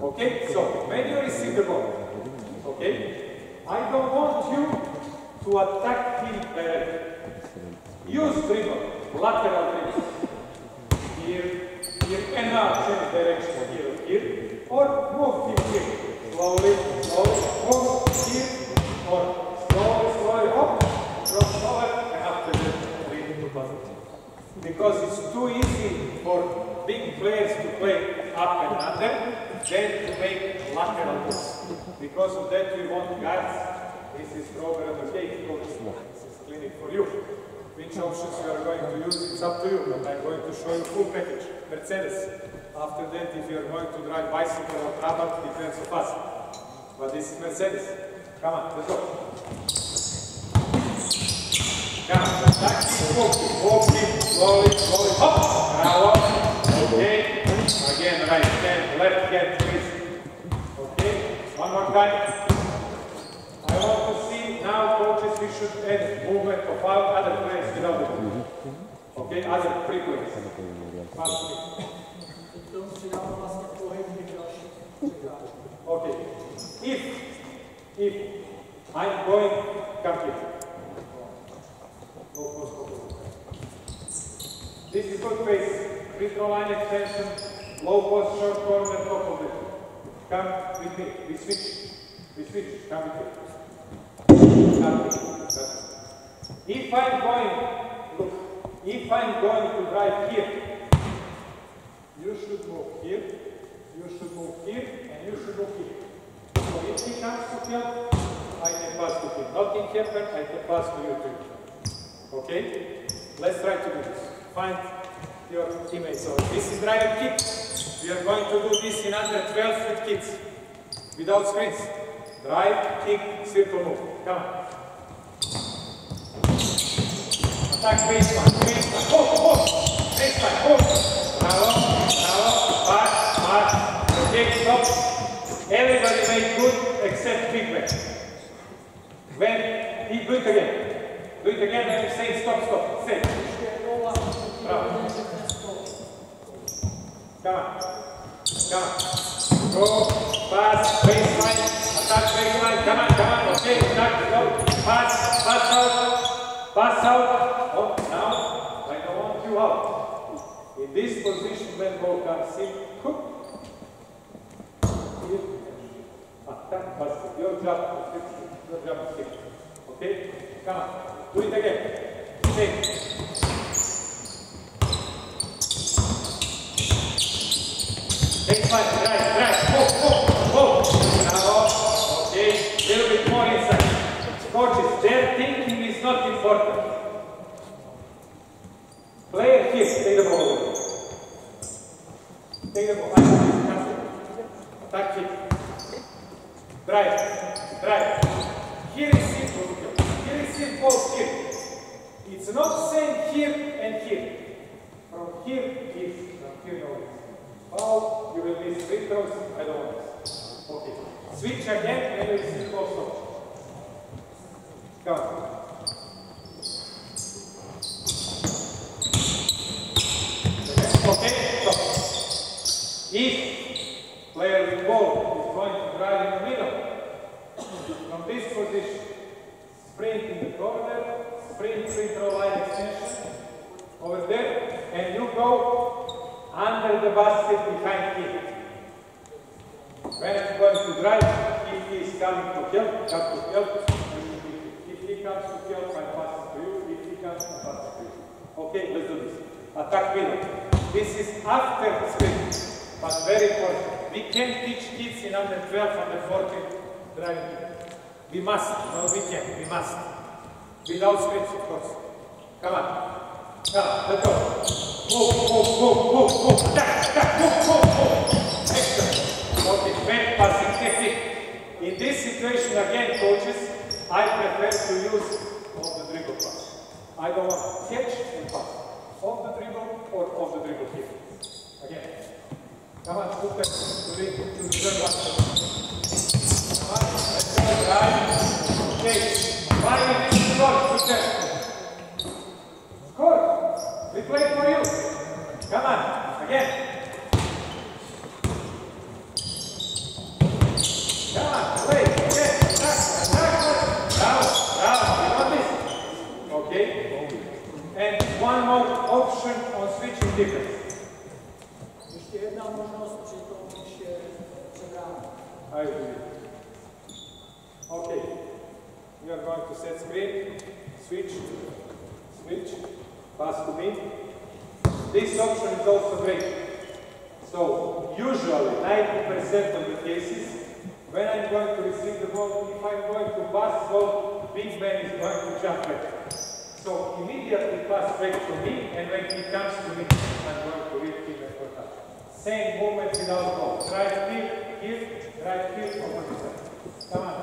Okay, so when you receive the ball, okay, I don't want you to attack him directly. Use dribble, lateral dribble. Here, here, and now change direction here, here, or move him here. Slowly, slowly, move here, or slowly, slowly up, over, and after that, lead to basket. Because it's too easy for big players to play up and under than to make lateral moves. Because of that we want guards. This is on the cake. This is clinic for you. Which options you are going to use, it's up to you, but I'm going to show you full package. Mercedes. After that, if you are going to drive bicycle or Trabant, depends on us. But this is Mercedes. Come on, let's go. Come on, back, walking, walking, slowly, slowly, hop, bravo, right hand, left hand, twist, okay, one more time. I want to see now, coaches, we should add movement of our other players without the ball. Okay, other three players. Okay. If, if I'm going post, go. This is good pace. Free throw line extension, low post, short corner, top of it. Come with me. We switch. We switch. Come with me. Come with me. If I'm going, look, if I'm going to drive here, you should move here, you should move here, and you should move here. So if he comes to help, I can pass to him. Nothing happened, I can pass to you too. Okay? Let's try to do this. Find your teammates. So this is drive and kick. We are going to do this in under 12 with kids. Without screens. Drive, kick, circle move. Come on. Attack baseline, baseline, hold, hold, baseline, hold. Bravo, bravo, pass, pass, okay, stop. Everybody make good except man. When, he do it again. Do it again you say stop, stop, say. Bravo. Come come on. Go, pass, baseline, attack baseline, come on, come on, okay, attack, go, pass, pass out, pass out. Oh, now, I don't want you out. In this position, when ball comes hook. Attack, pass, your job, your job is. Okay, come on, do it again. Same. It's not same here and here. From here. From here no. Foul, you will miss free throws. I don't want this. Okay. Switch again and you see stop. Come. Okay, stop. If player with ball is going to drive in the middle, from this position, sprint in the corner, sprint free throw line extension, over there, and you go under the basket behind him. When it's going to drive, if he is coming to help, come to help. If he comes to help, I pass it to you. If he comes, I pass it to you. Okay, let's do this. Attack middle. This is after the sprint, but very important. We can teach kids in under 12, under 14 driving. We must. No, we can. We must. Without sprints, of course. Come on. Come on, let's go. In this situation, again, coaches, I prefer to use off the dribble pass. I don't want catch and pass. Off the dribble or off the dribble here. Again. Come on, to the, to the. Okay, five minutes. Score. We play for you. Come on, again. Come on, play, okay, attack, attack, bravo, bravo, you want this? Okay, and one more option on switching defense. Ještě jedna možnost při tom, když je přebrán. I agree. Okay, we are going to set screen, switch, switch, pass to me. This option is also great. So, usually 90% of the cases, When I'm going to receive the ball, if I'm going to pass ball, big man is going to jump back. So immediately pass back to me, and when he comes to me, I'm going to read him and touch. Same movement without ball. Right here, here, right here, opposite side. Come on,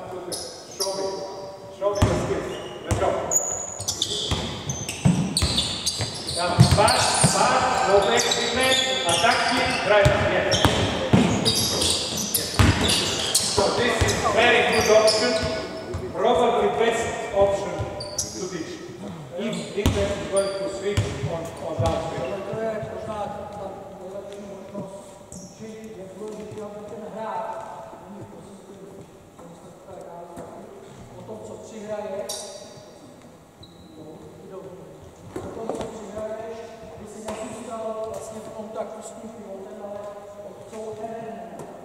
show me. Show me the skills. Let's go. Now, pass, So this is very good option, probably best option to teach. If defense going to switch on, on that switch. Ale s tím pivotem, ale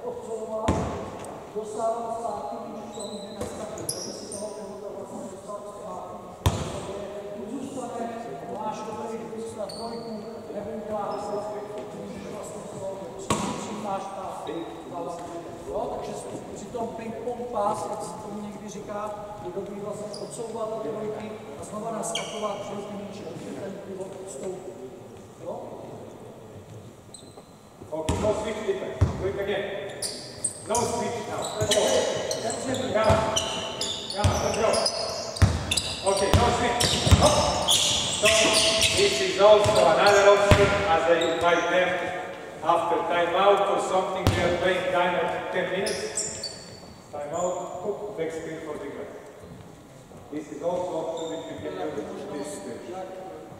odcouval, dostával zpátky, když to někde nastavil, aby si toho pivota vlastně dostal zpátky. Zůstane, máš dobrý kus na trojku, nebo uděláš když vlastně to přijímáš pás. Jo, takže při tom ping-pong pás, jak se tomu někdy říká, je dobrý vlastně odsouvat trojky a znova naskakovat míči, aby ten pivot odstoupil. Okay, no switch defense. Do it again. No switch now. Let's go. Come on. Come on, let's go. Okay, no switch. Up. So, this is also another option as I invite them after timeout or something. We are playing time of 10 minutes. Timeout, put back screen for the guy. This is also option which you can with this možnost, switch. jak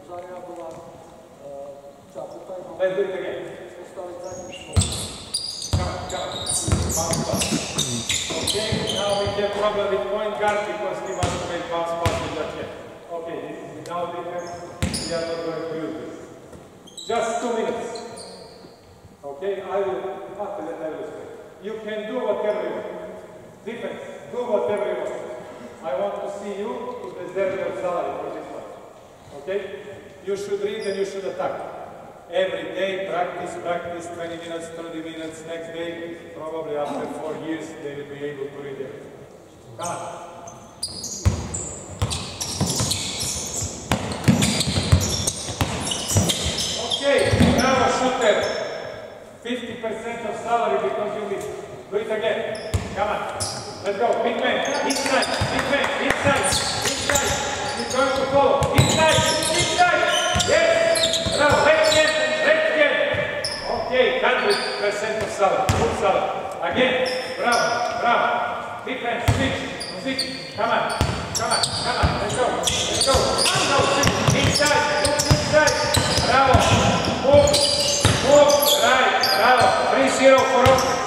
zareagovat třeba po timeoutu, Let's do it again. Pass. Okay, now we have problem with point guard because he wants to make just yet. Okay, this is without defense. We are not going to use this. Just two minutes. Okay, I will, after that I will. You can do whatever you want. Defense, do whatever you want. I want to see you to deserve your salary for this one. Okay? You should read and you should attack. Every day, practice, practice, 20 minutes, 30 minutes. Next day, probably after four years, they will be able to read it. On. Okay, bravo shooter. 50% of salary because you missed. Do it again. Come on. Let's go. Big man. Inside. Big man. Inside. Inside. You're going to follow. Inside. Yes. Bravo. Left hand. Left hand. Okay. 100% of salary. Full salary. Again. Bravo. Bravo. Man. Switch. Switch. Come on. Come on. Come on. Let's go. Let's go. No. Switch. Inside. Look inside. Bravo. Move. Move. Right. Bravo. 3-0 for offense.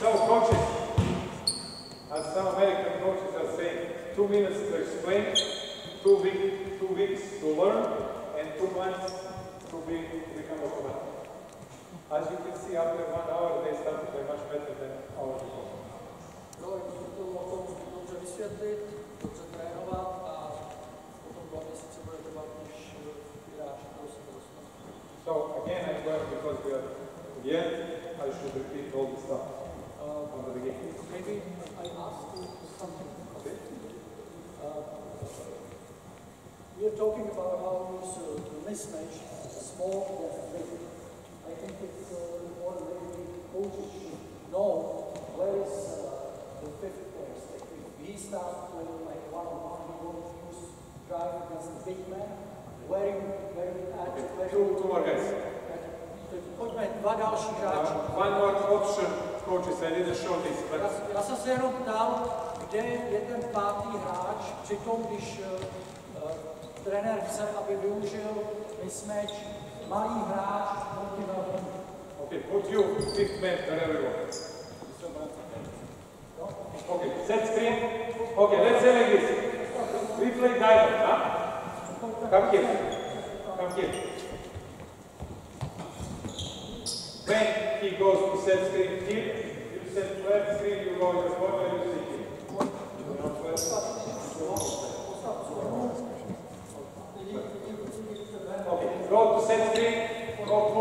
So, coaches, as some American coaches are saying, two minutes to explain, two, week, two weeks to learn, and two months to be become automatic. As you can see, after one hour, they start to play much better than our before. Jo, je to o tom dobře vysvětlit, dobře trénovat a potom dva měsíce budete mít, když ty hráči budou se dostat. So, again, I'm going because we are end, I should repeat all the stuff Uh, from the beginning. maybe I ask you something. Okay? Uh, we are talking about how uh, mismatch, small and big. I think it's important that we coaches should know where is uh, the two, more guys. Pojďme, dva další hráči. Uh, one more option, coaches, I didn't show this, but Já, já jsem se jenom ptal, kde je ten pátý hráč, přitom když uh, trenér chce, aby využil mismatch, malý hráč proti velkému. Okay, put you fifth man wherever you want. Okay, set screen. Okay, let's say like this. We play diamond, huh? Come here. Come here. When he goes to set screen here, you set flat screen, you go in the corner, you see here.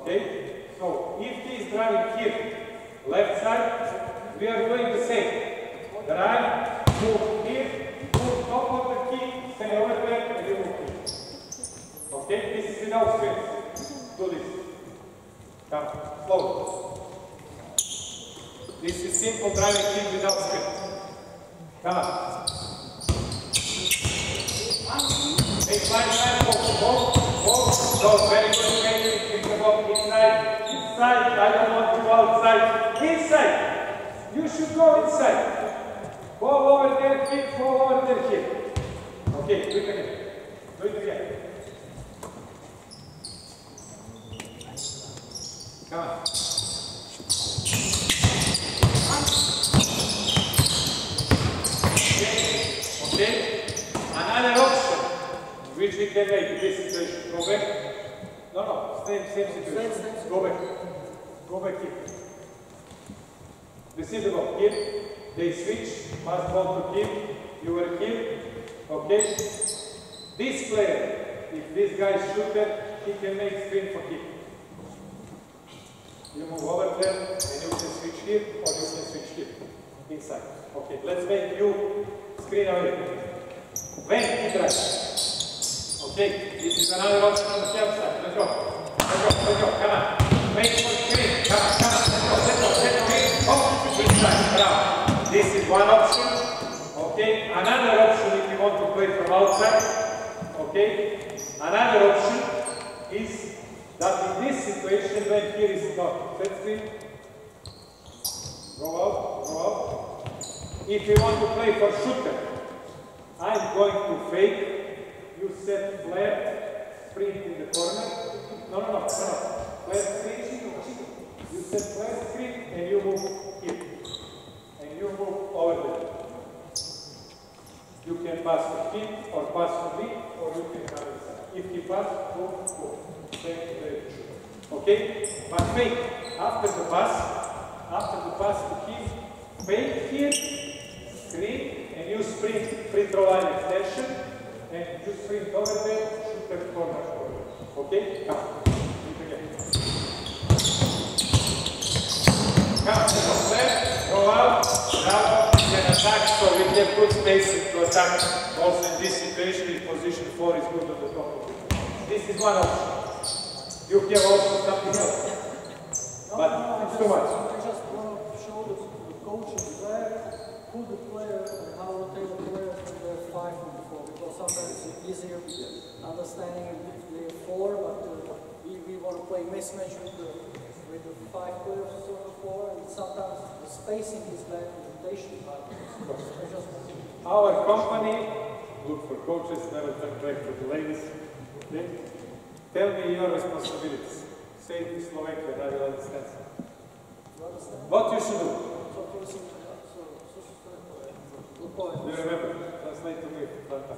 Okay? So, if he is driving here, left side, we are doing the same. Drive, move here, move top of the key, stay over there, and you move here. Okay? This is without space. Do this. Come, slow. This is simple driving kick without spin. Come on. Make line, line, go, go, go. Go, very good. Make it, about inside, inside. I don't want to go outside. Inside. You should go inside. Go over there, kick, go over there, kick. Okay, do it again. Do it again. Come on. Okay, okay. Another option which we can make in this situation. Go back. No, no, same, same situation. Go back. Go back here. Is the ball. They switch, pass ball to him, you were here. Okay? This player, if this guy is shooter, he can make screen for him. You move over there and you can switch here or you can switch here. Inside. Okay, let's make you screen away. When he drives. Okay, this is another option on the left side. Let's go. Let's go, let's go. Come on. Make for screen. Come on, come on. Let's go, let's go, let's go. Oh, inside. Bravo. This is one option. Okay, another option if you want to play from outside. Okay, another option is that in this situation when here is not set screen, go out, go out. If you want to play for shooter, I'm going to fake. You set flare, sprint in the corner. No, no, no, no. Flare screen. You set flare screen and you move here. And you move over there. You can pass to him or pass to me or you can have it. If he pass, go, go. The shooter. Okay? But fake. After the pass, after the pass to him, fake here, screen, and you sprint free throw line extension, and you sprint over there, shoot the corner forward. Okay? Come. It again. Come, go out, bravo, you can attack, so we have good spacing to attack. Also in this situation, if position 4 is good on the top of it. This is one option. You have also something else. But it's too much. I just want to show the, the coaches where, who the player and how to take the player from the five and the four, because sometimes it's easier understanding they're four, but uh, we, we want to play mismatch with the, with the five players on the floor, and sometimes the spacing is bad, presentation, but I just Our company, look for coaches, never turn back to the ladies. Okay? Tell me your responsibilities. Say it in Slovakia, I will understand. understand. What you should do. Point. Do you remember? Translate to me, please.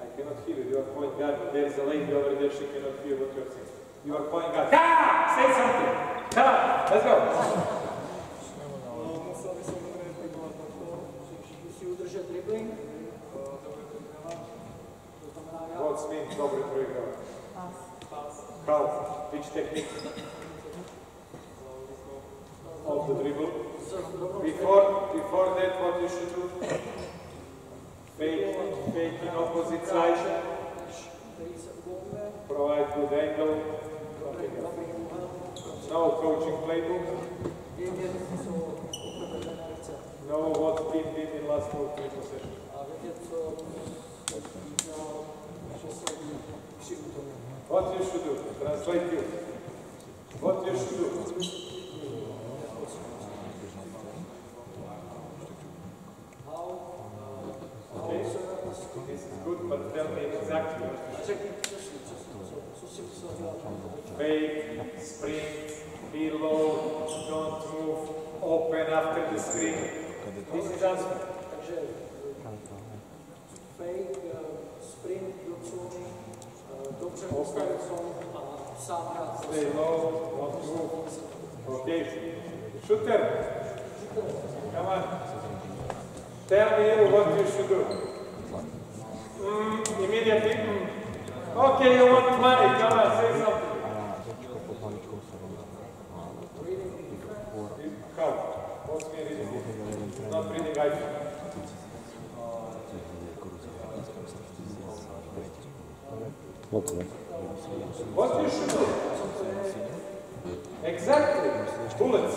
I cannot hear you. You are point guard. There is a lady over there. She cannot hear what you are saying. You are point guard. Ah! Say something. Come on. Let's go. What's mean dobre proigrava? Half. Which technique? Of the dribble. Before, before that, what you should do? Fake, fake in opposite side. Provide good angle. No coaching playbook. Know what team did in last two, three. What you should do? Translate you. What you should do? Fake, sprint, be low, don't move, open after the screen. This is. Takže fake, uh, sám hrát. Stay low, don't move. Okay. Shooter, come on. Tell me what you should do. Mm, immediately. Mm. Okay, you want money. Come on, say something. How? What's me reading? Not reading iPhone. What you should do? Exactly. Bullets.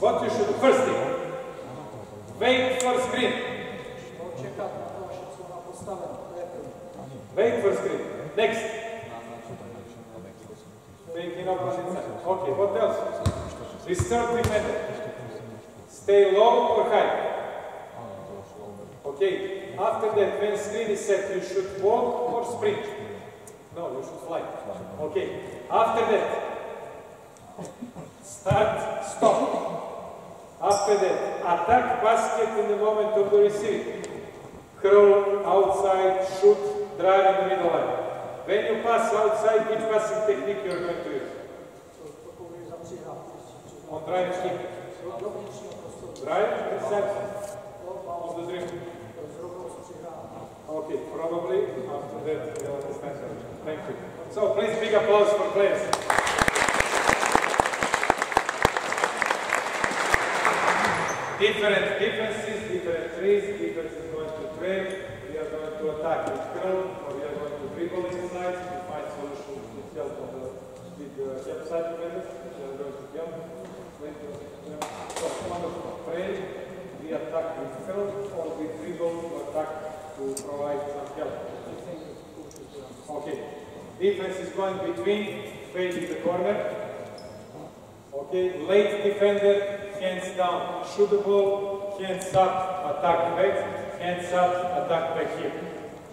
What you should do? First thing. Wait for screen. Wait for screen. Next. Opposite side. Okay, what else? Disturb defender. Stay low or high. Okay. After that, when screen is set, you should walk or sprint. No, you should fly. Okay. After that, start, stop. After that, attack basket in the moment of the receiving. Curl, outside, shoot, drive in the middle line. When you pass outside, which passing technique you are going to use? On drive kick. Drive, Do, on the přihrát. Okay, probably after that you'll understand. Thank you. So please big applause for players. Different defenses, different trees, defense is going to trade, we are going to attack with curl, or we are going to dribble inside to find solution with help of the with the help side defenders. We are going to jump. uh, So wonderful. Trade, we attack with curl, or we dribble to attack to provide some help. Okay. Defense is going between, facing the corner. Okay, late defender, hands down, shoot the ball, hands up, attack back, hands up, attack back here.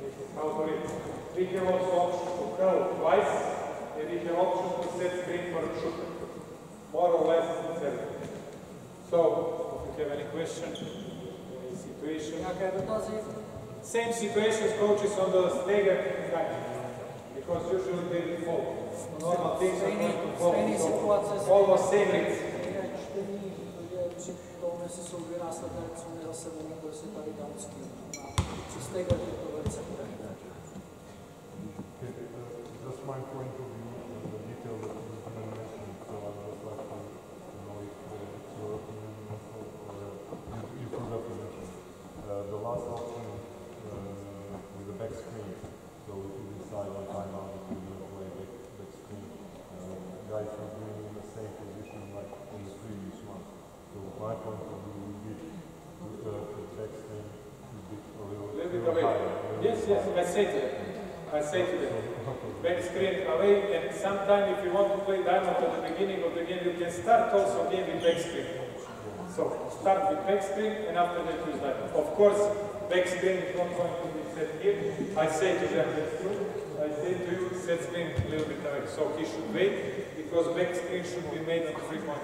This is how to read. We have also option to curl twice, and we have option to set screen for a shooter. More or less seven. So, if you have any question, any situation, Nějaké dotazy? same situations coaches on the stagger side. Because usually they fall. Normal things are going to fall. So almost same rates. Stejné čtení, je při tom, jestli jsou dvě následné zóny za sebou, nebo jestli tady down screen. Při stejné je to velice podobné. Just my point of view, uh, the detail that you haven't mentioned, so I would just like to know if uh, it's your opinion also, or uh, you, you forgot to mention. Uh, the last option uh, with the back screen, so if you decide on timeout that you will play back, back screen, uh, guys are doing in the same position like in the previous one. So my point of view would be to uh, put back screen a bit a little, Little bit little away. higher. a little Yes, bit yes, higher. I say to them. I say to them. Okay. Back screen away, sometime if you want to play diamond at the beginning of the game, you can start also game with back screen. So start with back screen and after that use diamond. Of course, back screen is not going to be set here. I say to them, that's true. I say to you, set screen a little bit away. So he should wait, because back screen should be made. Yeah, yeah,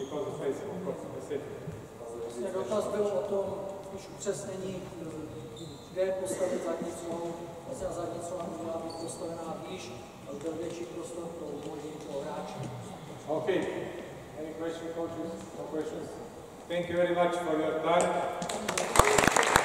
because of facing, of course, I. Vlastně dotaz byl o tom, když upřesnění, eh, kde postavit zadní zónu. Vlastně zadní zóna měla být prostor. Okay. Any questions, coaches? No questions? Thank you very much for your time.